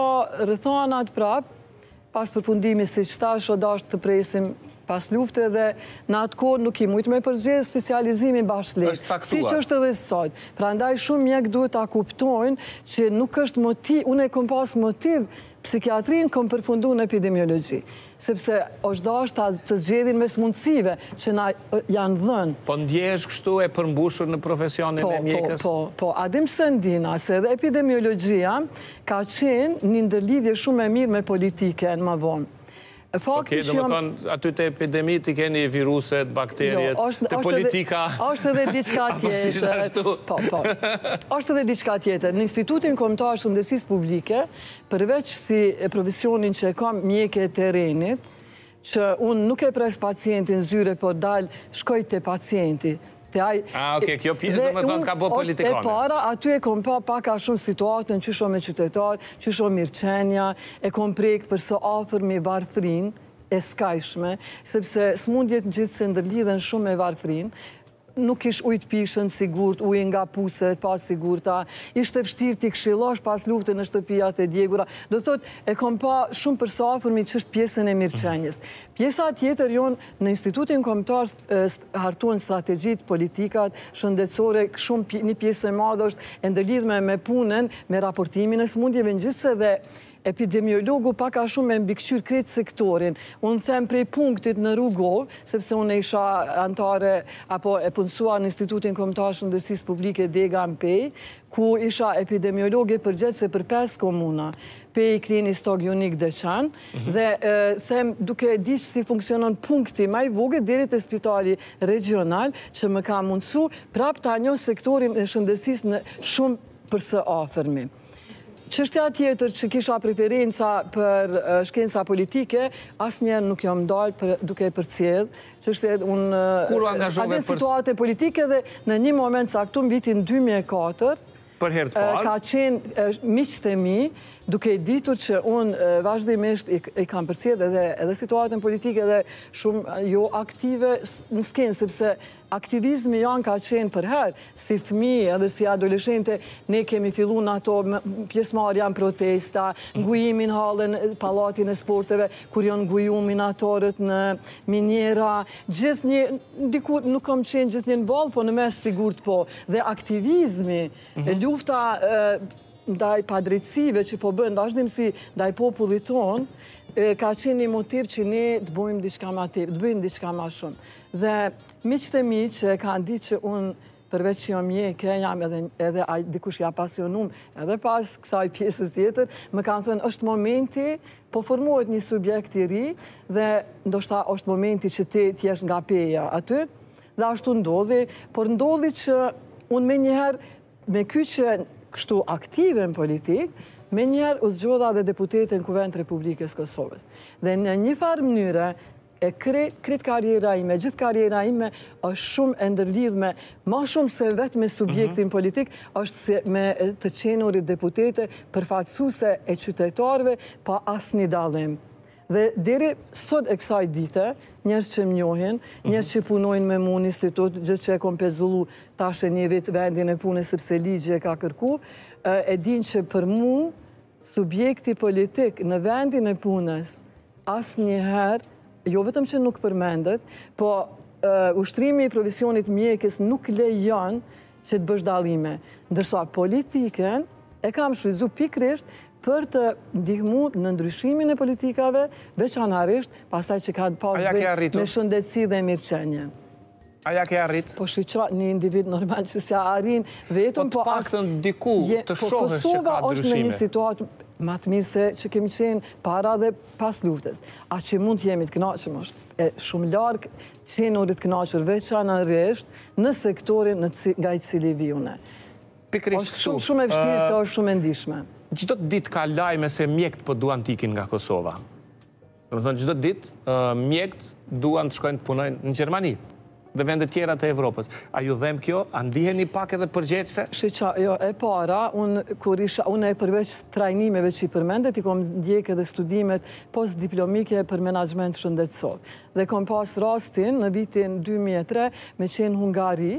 rrethanat prap, pas përfundimit siç tash u dasht të presim pas lufte dhe në atë kohë nuk ke mujt me përzgjedh specializimin bash lehtë, siç është edhe sot. Prandaj shumë mjekë duhet ta kuptojnë që nuk është motiv, unë e kom pas motiv Psikiatrinë kam përfundu në epidemiologji, sepse është dashtë të zgjedhim mes mundësive që na janë dhënë. Po ndjehesh kështu e përmbushur në profesionin e mjekes? Po, po, po, a din pse ndihna, se edhe epidemiologjia ka qenë një ndërlidhje shumë e mirë me politikën më vonë. Fakti që janë... Thonë, aty te epidemitë keni viruset, bakteret, jo, te politika... Ashtë edhe diçka tjetër. Po, po. Ashtë edhe diçka tjetër. Në Institutin Kombëtar të Shëndetësisë Publike, përveç se profesionin që e kam mjeke e terrenit, që unë nuk e pres pacientin në zyre, po dal shkoj te pacienti, A, oke, kjo pjesë domethënë të ka bo politikone. E para, aty e kom pa pak a shumë situatën, qysh me qytetarë, qysh o mirëqenia, e kom prekë për së afërmi varfrinë e skajshme, sepse smundjet ngjitëse ndërlidhen shumë me varfrinë, nuk ish ujët e pijshëm i sigurt, ujë nga puset, e pasigurta, ishte vështirë t'i këshilosh pas luftës në shtëpiat e djegura. Do të thotë, e kom pa shumë për së afërmi qët pjesën e mirëqenies. Pjesa tjetër jonë, Në Institutin Kombëtar hartohen strategjitë, politikat shëndetësore, shumë një pjesë e madhe është e ndërlidhme me punën, me raportimin e smundjeve ngjitëse dhe epidemiologu pak a shumë e mbikëqyr krejt sektorin. Unë them prej punktit në Rugovë, sepse unë isha anëtare apo e punësuar në Institutin Kombëtar të Shëndetësisë Publike Dega në Pejë, ku isha epidemiologe përgjegjëse për 5 komuna, Pejë, Klinë, Istog, Junik Deçan, dhe them duke e dit si funksionon punkti ma i vogël deri te spitali regional që më ka mundësu prap ta njoh sektorin e shëndetësisë shumë për së afërmi. Çështja tjetër që kisha preferenca për shkenca politike, asnjëherë nuk jam ndalë duke e përcjellë çështjen... Kur u angazhove për... Edhe situatën politike dhe në një moment të caktum në vitin 2004, Për herë të parë. Kanë qenë miqtë e mi, duke e ditur që unë vazhdimisht i kam përcjellë edhe edhe situatën politike dhe shumë jo aktive në skenë, sepse aktivizmi jem ka qenë përherë, si fmi edhe si adoleshente, ne kemi fillu në ato pjesëmarrja në protesta, ngujimin në hallën, pallatin e sporteve, kur janë nguju minatorët në miniera, gjithnjë, dikur nuk kam qenë gjithnjë në ballë, po në mes sigurt po. Dhe aktivizmi, lufta ndaj padrejtësive që po bën vazhdimisi ndaj popullit tonë, ka qenë një motiv që ne të bëjmë diçka ma tepër, të bëjmë diçka ma shumë. Dhe miqtë e mi që e kanë ditë që unë përveç që jam mjeke, jam edhe, edhe aj, dikush e apasionume, edhe pas kësaj pjesës tjetër, më kanë thënë, është momenti, po formohet një subjekt i ri, dhe ndoshta është momenti që ti t'jesh nga Peja aty, Dhe ashtu ndodhi, por ndodhi që unë menjëherë me u kyçë kështu aktive në politikë, menjëherë u zgjodha dhe deputete në Kuvend të Republikës së Kosovës. Dhe në një farë mënyre, e krejt karriera ime, gjithë karriera ime është shumë e ndërlidhme, ma shumë se vetë me subjektin politik, është me të qenurit deputete përfaqësuse e qytetarëve pa asnjë dallim. Dhe deri sot e kësaj dite, njerëz që më njohin, njerëz që punojnë me mua në institut, gjë që e kam pezullu tashë një vit vendin e punës sepse ligji e ka kërku, e dinë që për mua subjekti politik në vendin e punës asnjëherë, jo vetëm që nuk përmendet, po ushtrimi i profesionit të mjekes nuk lejon që të bësh dallime, ndërsa politikën e kam shfrytëzu pikërisht për të ndihmu në ndryshimin e politikave, veçanarisht asaj që kanë pas të bëjë me shëndetësi dhe mirëqenie. A ia ke arrit? Po shiqo një individ normal që s'i arrin vetëm, po, po asë... Po te ne diku të po shohësh që ka ndryshime. Po Kosova është në një situatë ma të mirë se që kemi qenë para dhe pas luftës. Aq që mund të jemi të knaqëm është shumë larg Qenurit të kënaqur veçanërisht në sektorin nga i cili vij unë. Pikërisht kështu. Është shumë shumë e vështirë se është shumë e ndjeshme. Çdo ditë ka lajme se mjekët po duan të ikin nga Kosova. Domethënë çdo ditë mjekët duan të shkojnë të punojnë në Gjermani dhe vende tjera të Evropës. A ju dhemb kjo? A ndiheni pak edhe përgjegjëse? Shiqo, jo, e para, unë kur isha, unë përveç trajnimeve që i përmendët, i kom ndjek edhe studimet postdiplomike për menaxhment shëndetësor. Dhe kam pas rastin në vitin dy mijë e tre me qenë në Hungari,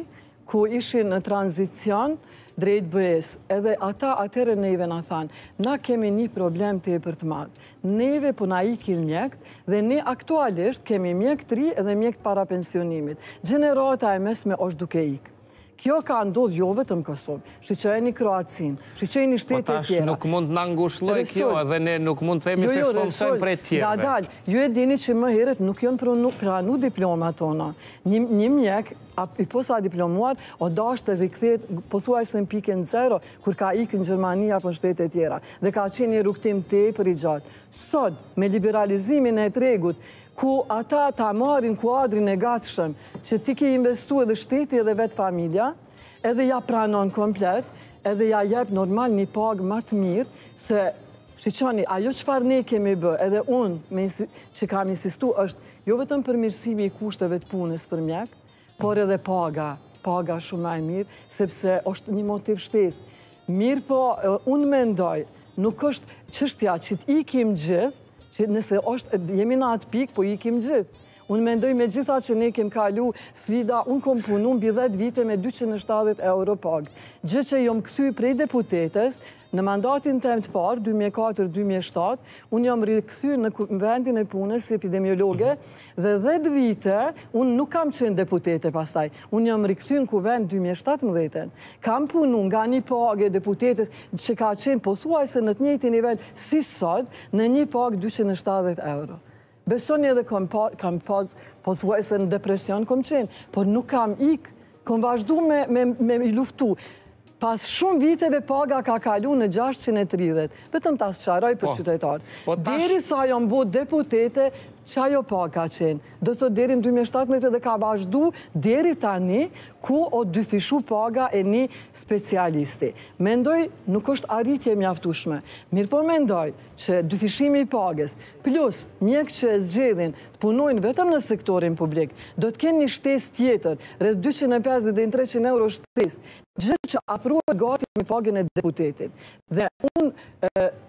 ku ishin në tranzicion drejt BE-së. Edhe ata atëherë neve na thanë, na kemi një problem tepër të madh. Neve po na ikin mjekët dhe ne aktualisht kemi mjekë të ri edhe mjekë të parapensionimit. Gjenerata e mesme është duke ikë. Kjo ka ndodh jo vetëm në Kosovë. Shiqojeni Kroacinë, shiqojeni shtetet tjera. Po tash nuk mund të na ngushëllojë kjo edhe ne nuk mund të themi jo, se jo, s'po mësojmë prej tjerëve. Ngadalë, ju e dini që më herët nuk janë pranu, pranu diplomat tona. Një, një mjek, a, i posadiplomuar, u dasht të rikthehet, pothuajse në pikën zero, kur ka ikë në Gjermani apo në shtete tjera. Dhe ka qenë një rrugëtim tepër i gjatë. Sot, me liberalizimin e tregut, ku ata ta marrin kuadrin e gatshëm, që ti ke investu edhe shteti edhe vetë familja, edhe ja pranon komplet, edhe ja jep normal një pagë ma të mirë, se shiqoni, ajo çfarë ne kemi bë, edhe unë që kam insistu, është jo vetëm përmirësimi i kushteve të punës për mjekë, por edhe paga, paga shumë ma e mirë, sepse është një motiv shtesë. Mirëpo, unë mendoj, nuk është çështja që të ikim gjithë, se nëse është, jemi në atë pikë, po ikim gjithë. Unë mendoj me gjitha që ne kem kalu sfida, unë kom punu mbi 10 vite me 270 euro pagë. Gjë që jom kthy prej deputetes, në mandatin tem të parë, 2004-2007, unë jom rikthy në vendin e punës si epidemiologe, mhm. Dhe dhjetë vite unë nuk kam qenë deputete pastaj. Unë jam rikthy në Kuvend dy mijë e shtatëmbëdhjetë. Kam punu nga një pagë e deputetes që ka qenë pothuajse në të njëjtin nivel si sot, në një pagë dyqind e shtatëdhjetë euro. Besoni edhe kam pa, kam pas pothuajse në depresion kam qenë, por nuk kam ik, kam vazhdu me me me luftu. Pas shumë viteve paga ka kalu në gjashtëqind e tridhjetë, vetëm ta sqaroj për qytetarët. Derisa jam bo deputete qajo pagë ka qenë. Do të thotë deri në dy mijë e shtatëmbëdhjetë dhe ka vazhdu deri tani ku o dyfishu paga e ni specialisti. Mendoj nuk është arritje e mjaftushme. Mirëpo mendoj që dyfishimi i pagës, plus mjekë që e zgjedhin të punojnë vetëm në sektorin publik, do të kenë ni shtesë tjetër, rreth dyqind e pesëdhjetë deri në treqind euro shtesë, gjë që afrohet gati me pagën e deputetit. Dhe unë,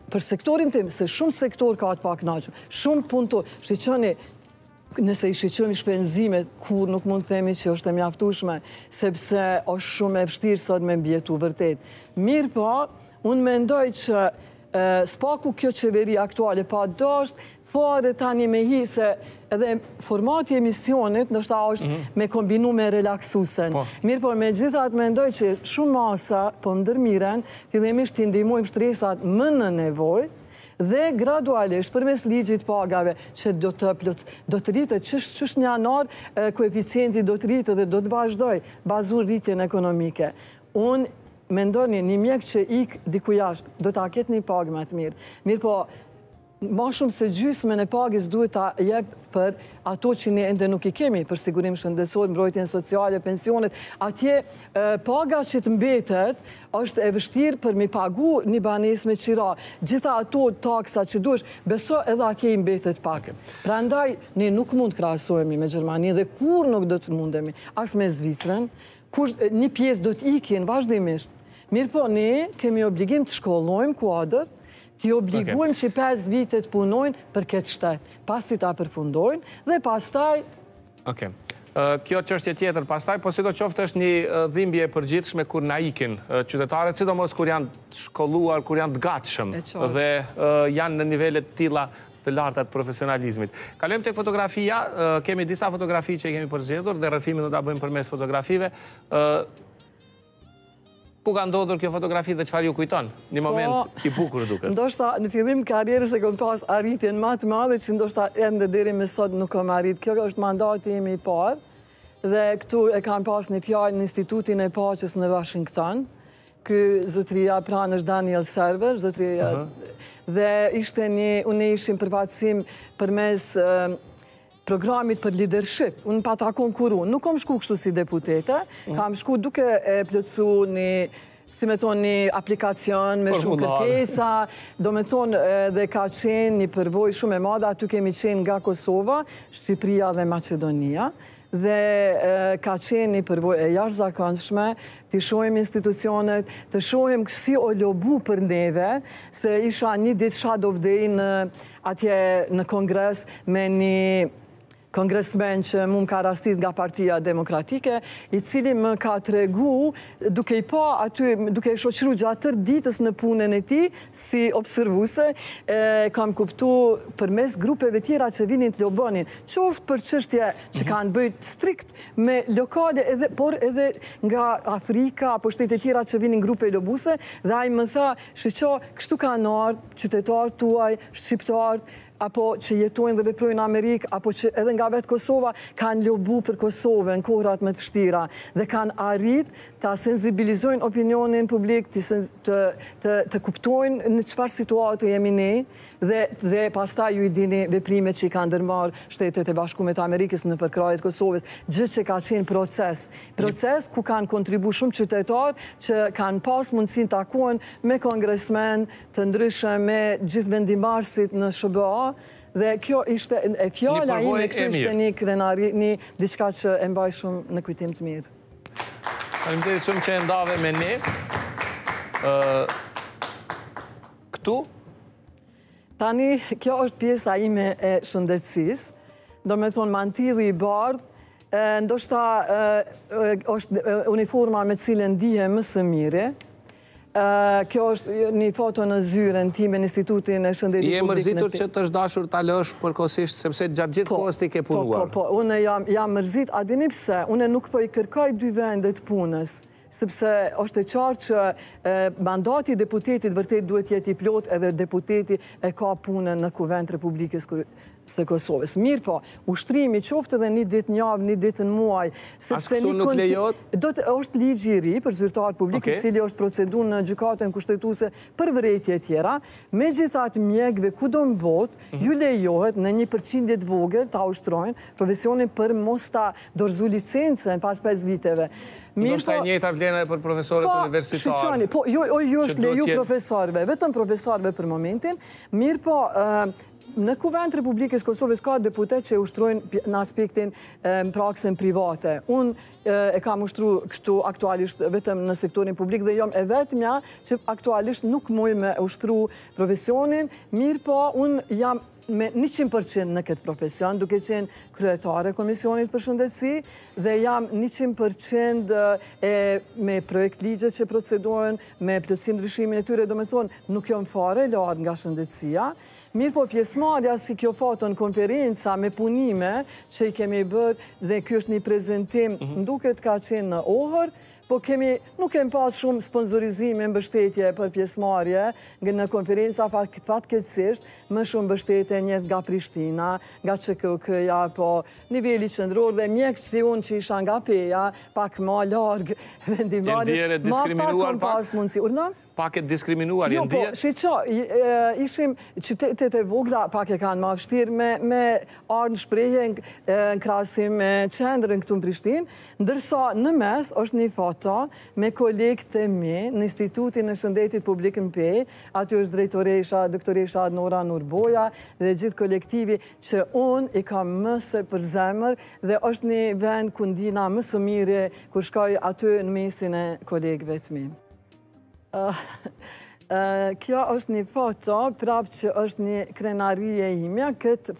për sektorin tim, se shumë sektorë ka të pakënaqun, shumë punëtorë, shiqoni, nëse i shiqojmë shpenzimet, kurrë nuk mund të themi që është e mjaftushme, sepse është shumë e vështirë sot me mbijetu vërtet. Mirëpo, unë mendoj që së paku kjo qeveri aktuale pa dasht, Po edhe tani me hi se edhe formati e emisionit pse është a është mhm. me kombinu me relaksuesen. Po. Mirëpo megjithatë mendoj që shumë masa po ndërmerren, fillimisht të ndihmojmë shtresat më në nevojë, dhe gradualisht përmes ligjit të pagave që do të plët, do të rritet qysh në janar, koeficienti do të rritet dhe do të vazhdojë bazuar në rritjen ekonomike. Unë mendoj një mjek që ik diku jashtë, do ta ketë një pagë më të mirë. Mirëpo, Ma shumë se gjysmën e pagës duhet ta jep për ato që ne ende nuk i kemi, për sigurim shëndetësor, mbrojtjen sociale, pensionet. Atje, paga që të mbetet, është e vështirë për me pagu një banesë me qira. Gjitha ato taksa që duhesh, beso edhe atje i mbetet pak. Prandaj, ne nuk mund të krahasohemi me Gjermaninë dhe kurrë nuk do të mundemi, as me Zvicrën, një pjesë do të ikin vazhdimisht. Mirëpo, ne kemi obligim të shkollojmë kuadër, t'i obligojmë që pesë vite të punojnë për këtë shtet, pasi ta përfundojnë, dhe pastaj... Oke, kjo çështje tjetër pastaj, po sidoqoftë është një dhimbje e përgjithshme kur na ikin qytetarët, sidomos kur janë të shkolluar, kur janë të gatshëm, dhe janë në nivele të tilla të larta të profesionalizmit. Kalojmë te fotografia, kemi disa fotografi që i kemi përzgjedhur, dhe rrëfimin do ta bëjmë përmes fotografive, Ku ka ndodhur kjo fotografi dhe çfarë ju kujton? Një po, moment i bukur duket. Ndoshta në fillim të karrierës e kam pas arritjen më të madhe që ndoshta ende deri më sot nuk kam arrit. Kjo është mandati im i parë. Dhe këtu e kam pas një fjalë në Institutin e Paqes në Washington. Ky zotria pranë është Daniel Serwer, zotria dhe ishte një unë, ishim përfaqësim përmes programit për lidership, unë pata konkurru, nuk kom shku kështu si deputete, mm. kam shku duke e plotësu një si me thonë një aplikacion me shumë kërkesa, domethënë dhe ka qenë një përvojë shumë e madhe, aty kemi qenë nga Kosova, Shqipria dhe Maqedonia, dhe ka qenë një përvojë e jashtëzakonshme, të shohim institucionet, të shohim se si u lobu për neve, se isha një ditë shadow day në atje në kongres me një kongresmen që mu më ka rastis nga Partia Demokratike, i cili më ka tregu duke e pa aty, duke e shoqëru gjatë tërë ditës në punën e tij, si observuese, kam kuptu përmes grupeve tjera që vinin të lobonin, qoftë për çështje që mhm. kanë të bëjnë strikt me lokale, por edhe nga Afrika, apo shtete tjera që vinin grupe lobuese, dhe ai më tha, Shiqo, kështu kanë ardhë qytetarët tuaj, shqiptarët, apo që jetojnë dhe veprojnë në Amerikë, apo që edhe nga vetë Kosova, kanë lobu për Kosovën në kohërat më të vështira, dhe kanë arrit të sensibilizojnë opinionin publik, të kuptojnë në çfarë situate jemi ne, dhe pastaj ju i dini veprimet që i kanë ndërmarrë Shtetet e Bashkume të Amerikës në përkrahje të Kosovës, gjithqysh ka qenë proces proces ku kanë kontribu shumë qytetarë që kanë pas mundësinë të takohen me kongresmenë të ndryshëm, me gjithë vendimmarrësit në SHBA dhe kjo ishte e fjala ime, këtu ishte një krenari një diçka që e mbaj shumë në kujtim të mirë. Faleminderit shumë që e ndave me ne. Këtu Tani, kjo është pjesa ime e shëndetësisë, domethënë mantili i bardhë, ndoshta është uniforma me cilën ndihem më së miri, kjo është një foto në zyrën time në Institutin e Shëndetit Publik. Je mërzitur që të është dashur ta lësh përkohësisht, sepse gjatë gjithë po, kohës ti ke po, punuar. Po, po, po, unë jam mërzit, a dini pse, unë nuk po i kërkoj dy vende të punës, sepse është e qartë që mandati i deputetit vërtet duhet të jetë i plotë edhe deputeti e ka punën në Kuvend të Republikës së Kosovës. Mirëpo, ushtrimi qoftë edhe një ditë në javë, një ditë në muaj, sepse një konti... Tash është ligji i ri për zyrtarët publikë, i cili është procedu në Gjykatën Kushtetuese për vërejtje tjera, megjithatë mjekëve kudo në botë, mhm. u lejohet në një përqindje të vogël ta ushtrojnë profesionin për mos ta dorëzu licencën pas pesë viteve. Mirëpo... e njëjta vlen edhe për profesorët po, universitarë. Po, që po, jo, jo, ju është leju profesorëve, vetëm profesorëve për momentin. Mirëpo, në Kuvend të Republikës së Kosovës ka deputetë që ushtrojnë në aspektin praksën private. Unë e kam ushtru këtu aktualisht vetëm në sektorin publik dhe jom e vetmja që aktualisht nuk muj me ushtru profesionin, mirëpo unë jam me 100% në këtë profesion, duke qenë kryetare e Komisionit për Shëndetësi, dhe jam 100% me projektligje që procedohen, me plotësim-ndryshimin e tyre, domethonë, nuk jom fare larg nga shëndetësia, mirëpo pjesëmarrja si kjo foto në konferenca me punime që i kemi bërë, dhe ky është një prezentim, mhm. më duket ka qenë në Ohër, Po kemi, nuk kemi pas shumë sponsorizime mbështetje për pjesëmarrje, nga në konferenca fatkeqësisht, më shumë mbështeten njerëz nga Prishtina, nga QKUK-ja, po niveli qëndror dhe mjekë si unë që isha nga Peja, pak ma larg vendimmarrjes, ma pak kom pas mundësi. Urna? Pak e diskriminuar e ndje? Jo, po, shqyqo, ishim qytetet e vogla, pak e kanë ma vështirë me ardhë në shprehje në krahasim me qendrën këtu në Prishtinë, ndërsa në mes është një foto me kolegë të mi në Institutin e Shëndetit Publik në Pejë, aty është drejtoresha, doktoresha Adnora Nurboja dhe gjithë kolektivi që unë i kam më se për zemër dhe është një vend ku ndihna më së miri kur shkoj aty në mesin e kolegëve të mi. Kjo është një foto, prapë që është një krenari e imja, në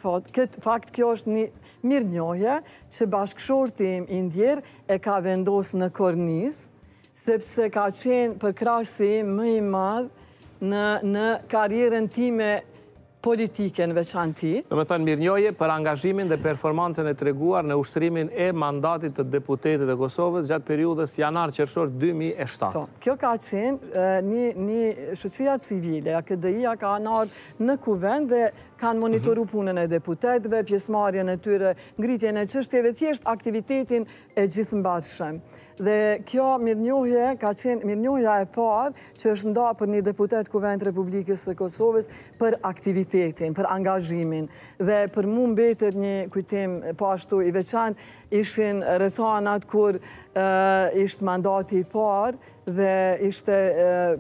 fakt kjo është një mirënjohje që bashkëshorti im i ndjerë e ka vendosë në kornizë, sepse ka qenë përkrahësi im më i madh në karrierën time politike në veçanti. Domethënë mirënjohje për angazhimin dhe performancën e treguar në ushtrimin e mandatit të deputetit të Kosovës gjatë periudhës janar-qershor dy mijë e shtatë. Po, kjo ka qenë një një shoqëria civile, KDI-ja ka ardhë në Kuvend dhe kanë monitoru punën e deputetëve, pjesëmarrjen e tyre, ngritjen e çështjeve, thjesht aktivitetin e gjithë mbajtshëm. Dhe kjo mirënjohje ka qenë mirënjohja e parë që është nda për një deputet në Kuvend të Republikës së Kosovës për aktivitetin, për angazhimin. Dhe për mu mbetet një kujtim po ashtu i veçantë, ishin rrethanat kur ishte mandati i parë dhe ishte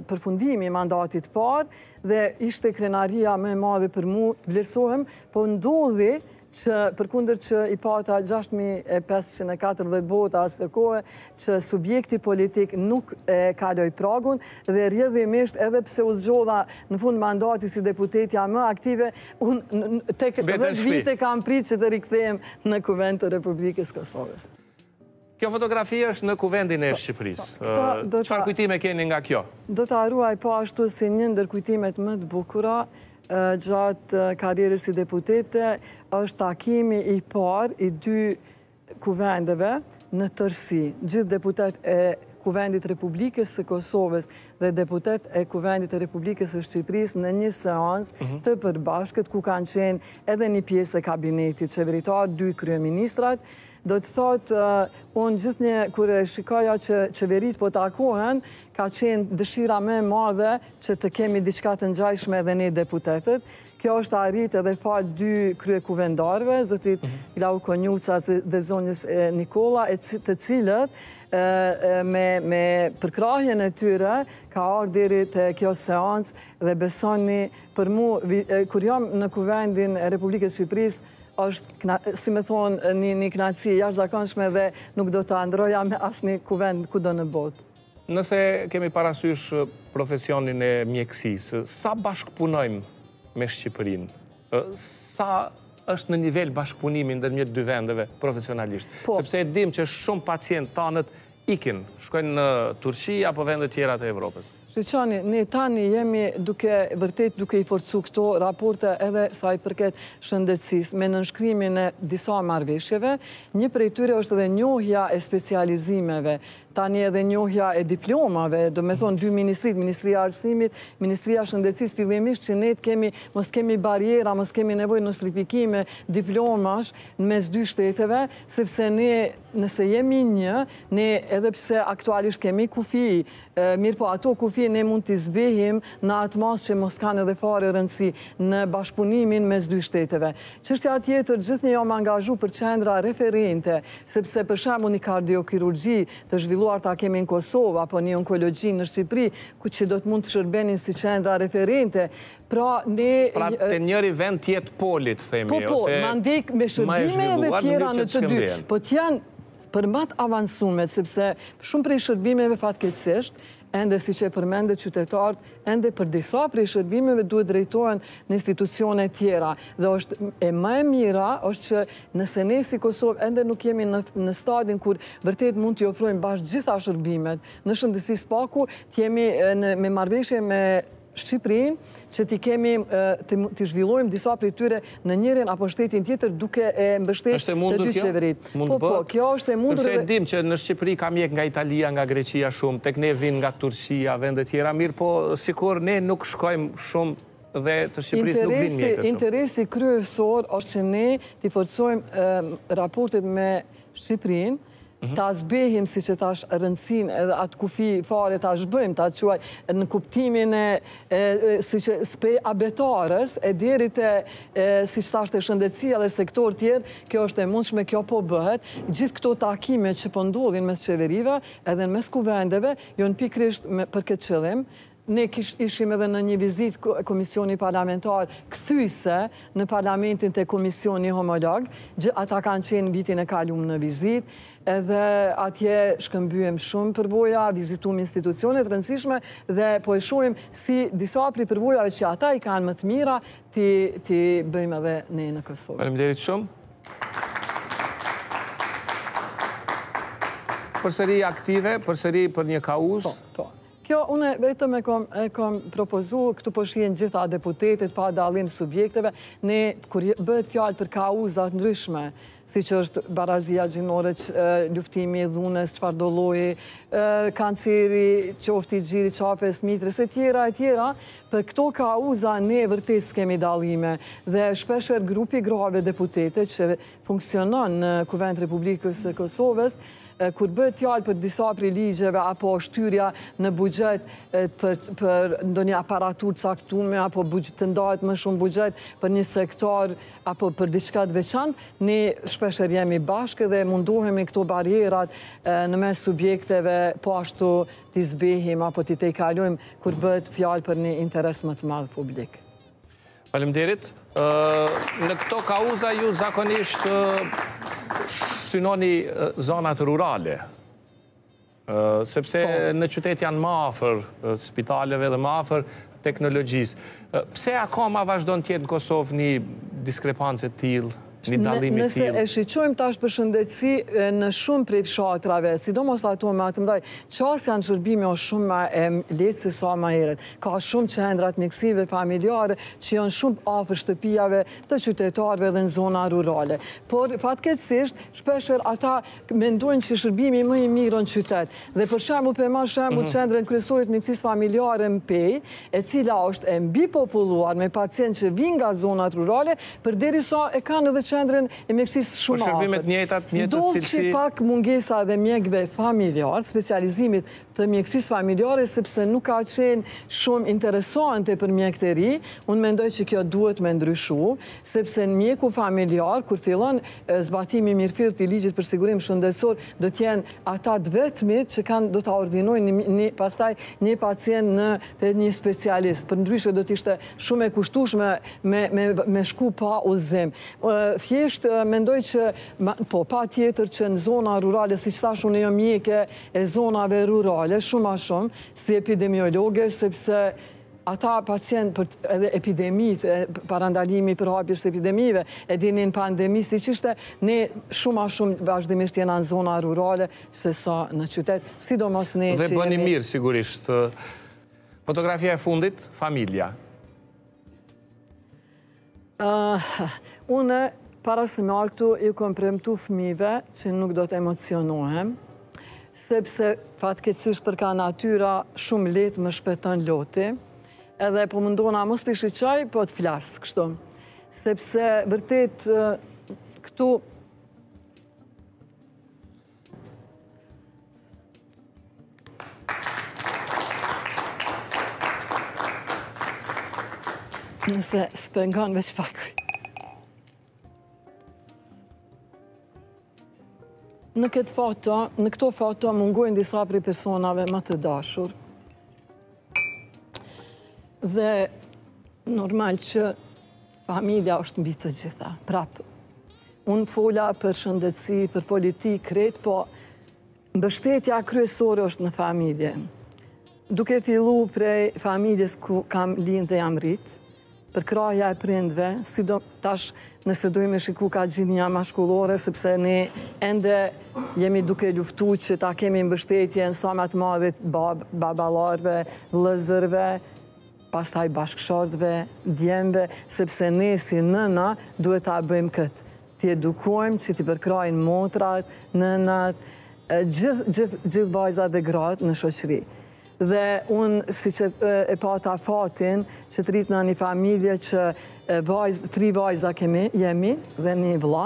përfundimi i mandatit të parë dhe ishte krenaria më e madhe për mu të vlerësohem, po ndodhi që përkundër që i pata 6540 vota asaj kohe, që subjekti politik nuk e kaloi pragun dhe rjedhimisht edhe pse u zgjodha në fund mandati si deputetja më aktive, unë tek 10 vite kam prit që të rikthehem në kuvend të Republikës së Kosovës. Kjo fotografi është në Kuvendin e Shqipërisë. Çfarë kujtime keni nga kjo? Do ta ruaj po ashtu si një ndër kujtimet më të bukura gjatë karrierës si deputete, është takimi i parë i dy kuvendeve në tërësi. Gjithë deputetët e Kuvendit të Republikës së Kosovës dhe deputetët e Kuvendit të Republikës së Shqipërisë në një seancë mhm. të përbashkët ku kanë qenë edhe një pjesë e kabinetit qeveritar, dy kryeministrat, Do të thotë, unë gjithnjë kur e shikoja që qeveritë po takohen, ka qenë dëshira më e madhe që të kemi diçka të ngjashme edhe ne deputetët. Kjo është arritë edhe falë dy kryekuvendarëve, zotit Glauk Konjufca dhe zonjës Nikolla, të cilët me përkrahjen e tyre ka ardhë deri te kjo seancë dhe besoni për mu, kur jam në kuvendin e Republikës së Shqipërisë, është, si me thënë, një knaqësi e jashtëzakonshme dhe nuk do ta ndërroja me asnjë kuvend kudo në botë. Nëse kemi parasysh profesionin e mjekësisë, sa bashkëpunojmë me Shqipërinë? Sa është në nivel bashkëpunimi ndërmjet dy vendeve profesionalisht? Po. Sepse e dimë që shumë pacientë tanë ikin, shkojnë në Turqi apo vende të tjera të Evropës. Shiqoni, ne tani jemi duke, vërtet duke i forcu këto raporte edhe sa i përket shëndetësisë, me nënshkrimin e disa marrëveshjeve, një prej tyre është edhe njohja e specializimeve, tani edhe njohja e diplomave, domethënë dy ministritë, Ministria e Arsimit, Ministria e Shëndetësisë, fillimisht që ne të kemi, mos kemi barriera, mos kemi nevojë nostrifikime diplomash, në mes dy shteteve, sepse ne, Nëse jemi një, ne edhe pse aktualisht kemi kufi, mirëpo ato kufij ne mund t'i zbehim në atë masë që mos kanë edhe fare rëndësi në bashkëpunimin mes dy shteteve. Çështja tjetër, gjithnjë jam angazhu për qendra referente, sepse për shembull një kardiokirurgji të zhvilluar ta kemi në Kosovë, apo një onkologji në Shqipëri, ku që do të mund të shërbenin si qendra referente Pra, ne... Pra, të njëri vend tjetë polit, themi, po, po, ose... Po, po, ma ndek me shërbime dhe tjera në të dy. Po, të janë për ma të avansume, sepse shumë prej shërbimeve fatkeqësisht, ende siç e përmendët qytetarët, ende për disa prej shërbimeve duhet drejtohen në institucione tjera. Dhe është e ma e mira, është që nëse ne si Kosovë ende nuk jemi në stadin kur vërtet mund t'i ofrojmë bashkë gjitha shërbimet, në shëndetësi së paku të jemi me marrëveshje me Shqipërinë, që t'i kemi, t'i zhvillojmë disa prej tyre në njërin apo shtetin tjetër duke i mbështet të dy qeveritë. Po, po, kjo është e mundur. Sepse e dimë që në Shqipëri ka mjekë nga Italia, nga Greqia shumë, tek ne vijnë nga Turqia, vende tjera, mirëpo sikur ne nuk shkojmë shumë dhe të Shqipërisë nuk vijnë mjekët shumë. Interesi kryesor është që ne t'i forcojmë raportet me Shqipërinë, ta zbehim siç thashë rëndësinë edhe atë kufi fare ta zhbëjmë, ta quaj në kuptimin e siç prej abetarës, e deri te siç thashë te shëndetësia dhe sektorë tjerë, kjo është e mundshme, kjo po bëhet, gjithë këto takime që po ndodhin mes qeverive edhe në mes kuvendeve, janë pikërisht për këtë qëllim, Ne ishim edhe në një vizitë komisioni parlamentar kthyese në parlamentin te komisioni homolog, ata kanë qenë vitin e kalum në vizitë, edhe atje shkëmbyem shumë përvoja, vizitum institucione të rëndësishme dhe po e shohim si disa prej përvojave që ata i kanë më të mira t'i bëjmë edhe ne në Kosovë. Faleminderit shumë. Përsëri aktive, përsëri për një kauzë. Po, po. Kjo unë vetëm e kom, e kom propozu, këtu po shihen gjitha deputetet, pa dallim subjekteve, ne, kur bëhet fjalë për kauza të ndryshme, siç është barazia gjinore, luftimi i dhunës, çfarëdo lloji, kanceri, qoftë i gjirit, qafës mitrës, e tjera, e tjera, për këto kauza ne vërtet s'kemi dallime, dhe shpeshherë grupi i grave deputete që funksionon në Kuvend të Republikës së Kosovës, Kur bëhet fjalë për disa prej ligjeve apo shtyrja në buxhet për ndonjë aparaturë të caktume apo të ndahet më shumë buxhet për një sektor apo për diçka të veçantë, ne shpeshherë jemi bashkë dhe mundohemi këto barrierat në mes subjekteve po ashtu t'i zbehim apo t'i tejkalojmë kur bëhet fjalë për një interes më të madh publik. Faleminderit. Në këto kauza ju zakonisht synoni zonat rurale. Sepse po. në qytet janë më afër spitaleve dhe më afër teknologjisë. Pse akoma vazhdon të jetë në Kosovë një diskrepancë e tillë një dallim i tillë. Nëse e shiqojmë tash për shëndetësi në shumë prej fshatrave, sidomos ato me atë mdhaja, qasja në shërbime o shumë ma e lehtë se sa ma herët. Ka shumë qendra t'mjeksisë familjare që janë shumë afër shtëpiave të qytetarëve edhe në zona rurale. Por, fatkeqësisht, shpeshherë ata mendojnë që shërbimi më i mirë o n'qytet. Dhe për shembull, po marr shembull mhm. qendrën kryesore të mjekësisë familjare në Pejë, e cila është e mbipopulluar me pacientë që vijnë nga zonat rurale, përderisa e kanë edhe qendrën e mjekësisë shumë afër. Shërbime të njëjta, të njëjtës cilësi. Ndoshta pak mungesa edhe e mjekëve familjarë, specializimit të mjekësisë familjare sepse nuk ka qenë shumë interesante për mjekët e rinj, unë mendoj që kjo duhet me ndryshu, sepse mjeku familjar, kur fillon zbatimi i mirëfilltë i ligjit për sigurim shëndetësor, do t'jenë ata të vetmit që kanë do ta ordinojnë pastaj një pacient te një specialist, përndryshe do t'ishte shumë e kushtushme me shku pa udhëzim. Thjesht mendoj që, po, patjetër që në zona rurale, siç thashë unë jam mjeke, e zonave rurale shumë ma shumë si epidemiologe sepse ata pacient për edhe epidemitë, parandalimi i përhapjes së epidemive, edhe n'pandemi, siç ishte, ne shumë ma shumë vazhdimisht jena në zona rurale, se sa në qytet, sidomos ne që jemi... Dhe bëni mirë, sigurisht. Fotografia e fundit, familja. Unë para se me ardhë këtu iu kom premtu fëmijëve që nuk do të emocionohem, sepse fatkeqësisht për ka natyra shumë lehtë më shpëton loti, edhe po mundohna mos t'i shikoj, po të flasë kështu. Sepse vërtet këtu Nëse s'pengon veç pak. Në këtë foto, në këto foto mungojnë disa prej personave më të dashur. Dhe normal që Familja është mbi të gjitha, prap. Unë fola për shëndetësi, për politikë, krejt, po mbështetja kryesore është në familje. Duke fillu prej familjes ku kam lindë dhe jam rritë, përkrahja e prindve, si do tash nëse dojmë me shiku ka gjinia mashkullore, sepse ne ende jemi duke luftu që ta kemi mbështetjen sa ma të madhe t'bab, baballarëve, vllezërve, pastaj bashkëshortëve, djemve, sepse ne si nëna duhet ta bëjmë këtë, t'i edukojmë që t'i përkrahin motrat, nënat, gjithë vajzat dhe gratë në shoqëri. Dhe unë, siç e pata fatin, që të rritem në një familje që tri vajza kemi, jemi, dhe një vla,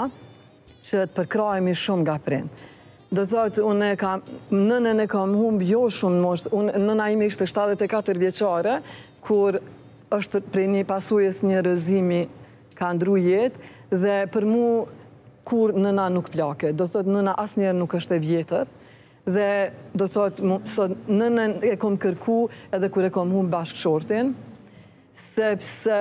Që të përkrahemi shumë nga prindërit. Do të thotë, unë e kam, nënën e kam humbë jo shumë n'moshë, unë nëna ime ishte 74 vjeçare, kur prej një pasojës një rrëzimi ka ndrru jetë, dhe për mu kurrë nëna nuk plaket, do të thotë nëna asnjëherë nuk është e vjetër, dhe do të thotë, sot nënën e kom kërku edhe kur e kom humbë bashkëshortin, sepse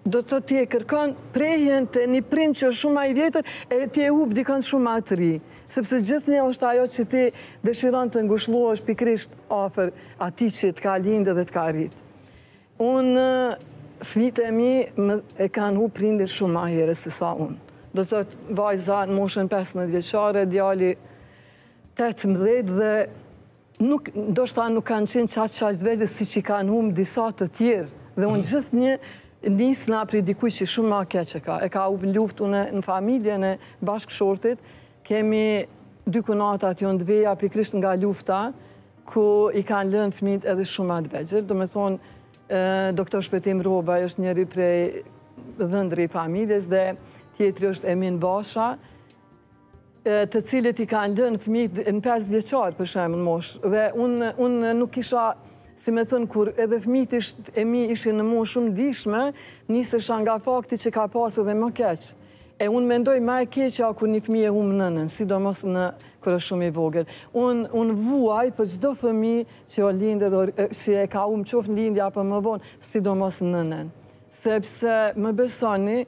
Do të thotë ti e kërkon prehjen te një prind që është shumë ma i vjetër e ti e hup dikën shumë ma të ri. Sepse gjithnjë është ajo që ti dëshiron të ngushllohesh është pikërisht afër atij që të ka lindë dhe të ka rritë. Unë, fmitë e mi, e kanë hup prindin shumë ma herët sesa unë. Do të thotë, vajza në moshën 15 vjeçare, djali 18 dhe Nuk, ndoshta nuk kanë qenë qaq qaq të vegjël siç i kanë humë disa të tjerë. Dhe unë mhm. gjithnjë nisna prej dikujt që shumë ma keq e ka. E ka hup n'luftë. Unë në familjen e bashkëshortit. Kemi dy kunata që janë t'veja, pikërisht nga lufta, ku i kanë lënë fëmijët edhe shumë ma të vegjël. Domethonë, doktor Shpëtim Robaj është njëri prej, dhëndri i familjes dhe tjetri është Emin Basha. të cilët i kanë lënë fëmijët në 5 vjeçarë për shembull në moshë. Dhe unë nuk isha, si me thënë, kur edhe fëmijët e mi ishin në moshë shumë t'ndishme, nisesha nga fakti që ka pasë edhe më keq. E unë mendoj ma e keqja kur një fëmijë e humë nënën, sidomos kur është shumë i vogël. Unë vuaj për çdo fëmi që o lindë dhe që e ka humë qoftë në lindje apo më vonë, sidomos nënën. Sepse më besoni,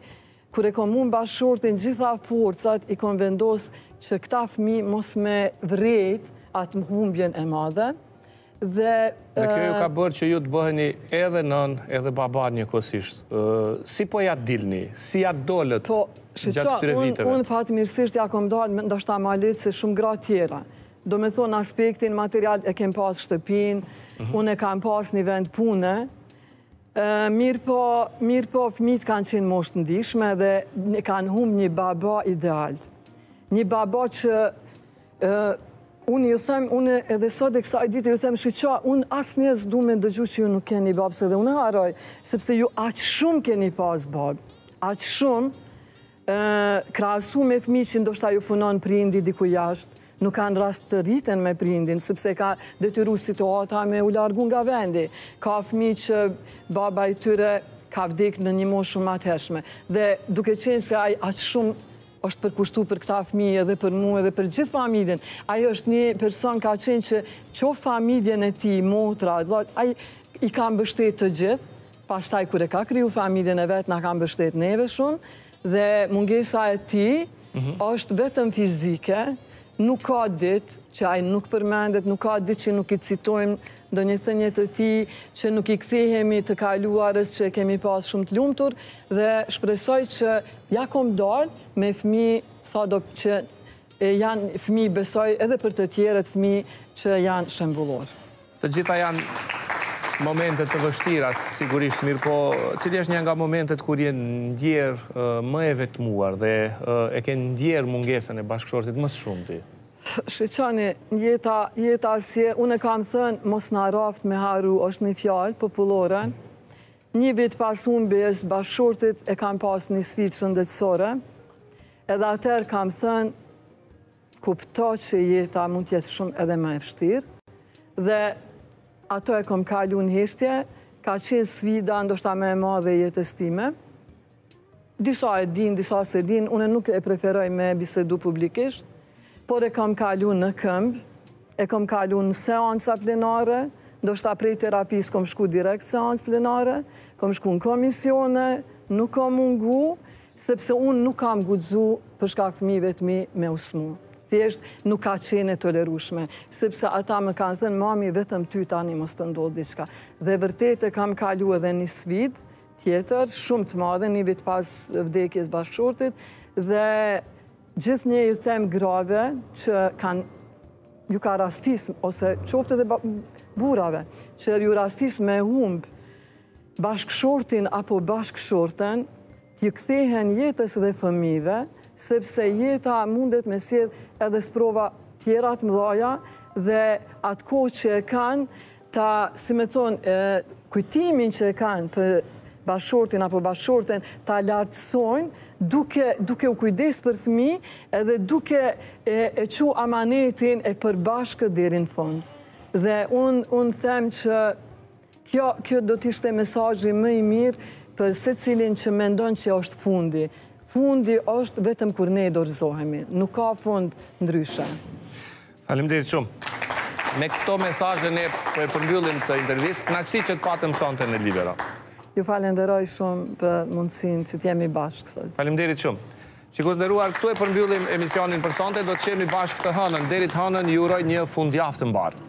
Kur e kom humb bashkëshortin gjitha forcat i kom vendos që këta fmi mos me e vrejt atë humbjen e madhe. Dhe kjo ju ka bërë që ju të bëheni edhe nënë edhe baba njëkohësisht. Si po ia dilni? Si ia dolët po, gjatë këtyre viteve? Unë fatmirësisht ia kom dalë ndoshta ma lehtë se shumë gra tjera. Domethonë n'aspektin material e kem pas shtëpin, mhm. unë e kam pas një vend pune, Mirëpo, mirëpo fëmijët kanë qenë n'moshë të ndishme dhe kanë humb një baba ideal. Një baba që unë ju them, unë edhe sot e kësaj dite ju them shiqo, unë as nuk du me ndëgju që ju nuk keni babë, se edhe unë e harroj, sepse ju aq shumë keni pas babë, aq shumë, Krahasu me fëmijë që ndoshta ju punon prindi diku jashtë, nuk kanë rast të rriten me prindin, sepse ka detyru situata me u largu nga vendi. Ka fëmi që baba i tyre ka vdek në një moshë shumë të hershme. Dhe duke qenë se ai aq shumë është përkushtu për këta fëmi edhe për mu edhe për gjithë familjen, ai është një person ka qenë që qoftë familjen e tij, motra, ai i ka mbështet të gjithë, Pastaj kur e ka kriju familjen e vet na ka mbështet neve shumë dhe mungesa e tij mhm. është vetëm fizike, nuk ka ditë që ai nuk përmendet, nuk ka ditë që nuk i citojmë ndonjë thënie të tij që nuk i kthehemi të kaluarës që e kemi pas shumë të lumtur dhe shpresoj që ia kom dal me fmi sado që janë fmi besoj edhe për të tjerët fmi që janë shembullorë. Të gjitha janë momente të vështira, sigurisht, mirëpo, cili është një nga momentet kur je ndier më e vetmuar dhe e ke ndier mungesën e bashkëshortit më së shumti? Shikoni, jeta, jeta si e, unë e kam thënë, mos na raftë me haru, është një fjalë popullore, një vit pas humbjes bashkëshortit e kam pas një sfidë shëndetësore, edhe atëherë kam thënë, Kupto që jeta mund të jetë shumë edhe më e vështirë dhe atë e kom kalu në heshtje, ka qenë sfida ndoshta më e madhe e jetës time. Disa e dinë, disa s'e dinë, unë nuk e preferoj me bisedu publikisht, por e kam kalu në këmbë, e kam kalu në seanca plenare, ndoshta prej terapisë kom shku direkt seancë plenare, kom shku në komisione, nuk kom mungu, Sepse unë nuk kam guxu për shkak fëmijëve të mi me u smu. Thjesht nuk ka qenë e tolerueshme, sepse ata më kanë thënë mami vetëm ty tani mos të ndodhë diçka. Dhe vërtet e kam kalu edhe një sfidë tjetër, shumë të madhe, një vit pas vdekjes bashkëshortit dhe gjithnjë i them grave që kanë ju ka rastis, ose qoftë edhe burave, që ju rastis me humbë bashkëshortin apo bashkëshorten t'ju kthehen jetës dhe fëmijëve, sepse jeta mundet me sjellë edhe sprova tjera t'mdhaja dhe atë kohë që e kanë ta, si me thonë, kujtimin që e kanë për bashkëshortin apo bashkëshorten ta lartësojnë, duke u kujdes për fëmijë edhe duke e çu amanetin e përbashkët deri në fund. Dhe unë them që Kjo, kjo do të ishte mesazhi më i mirë për secilin që mendon që është fundi. Fundi është vetëm kur ne dorëzohemi. Nuk ka fund ndryshe. Faleminderit shumë. Me këto mesazhe ne po e përmbyllim të intervistë. Kënaqësi që të patëm sonte në Libero. Ju falenderoj shumë për mundësinë që të jemi bashkë sot. Faleminderit shumë. Shikues të nderuar, këtu e përmbyllim emisionin për sonte. Do të jemi bashkë të hënën. Deri të hënën ju uroj një fundjavë të mbarë.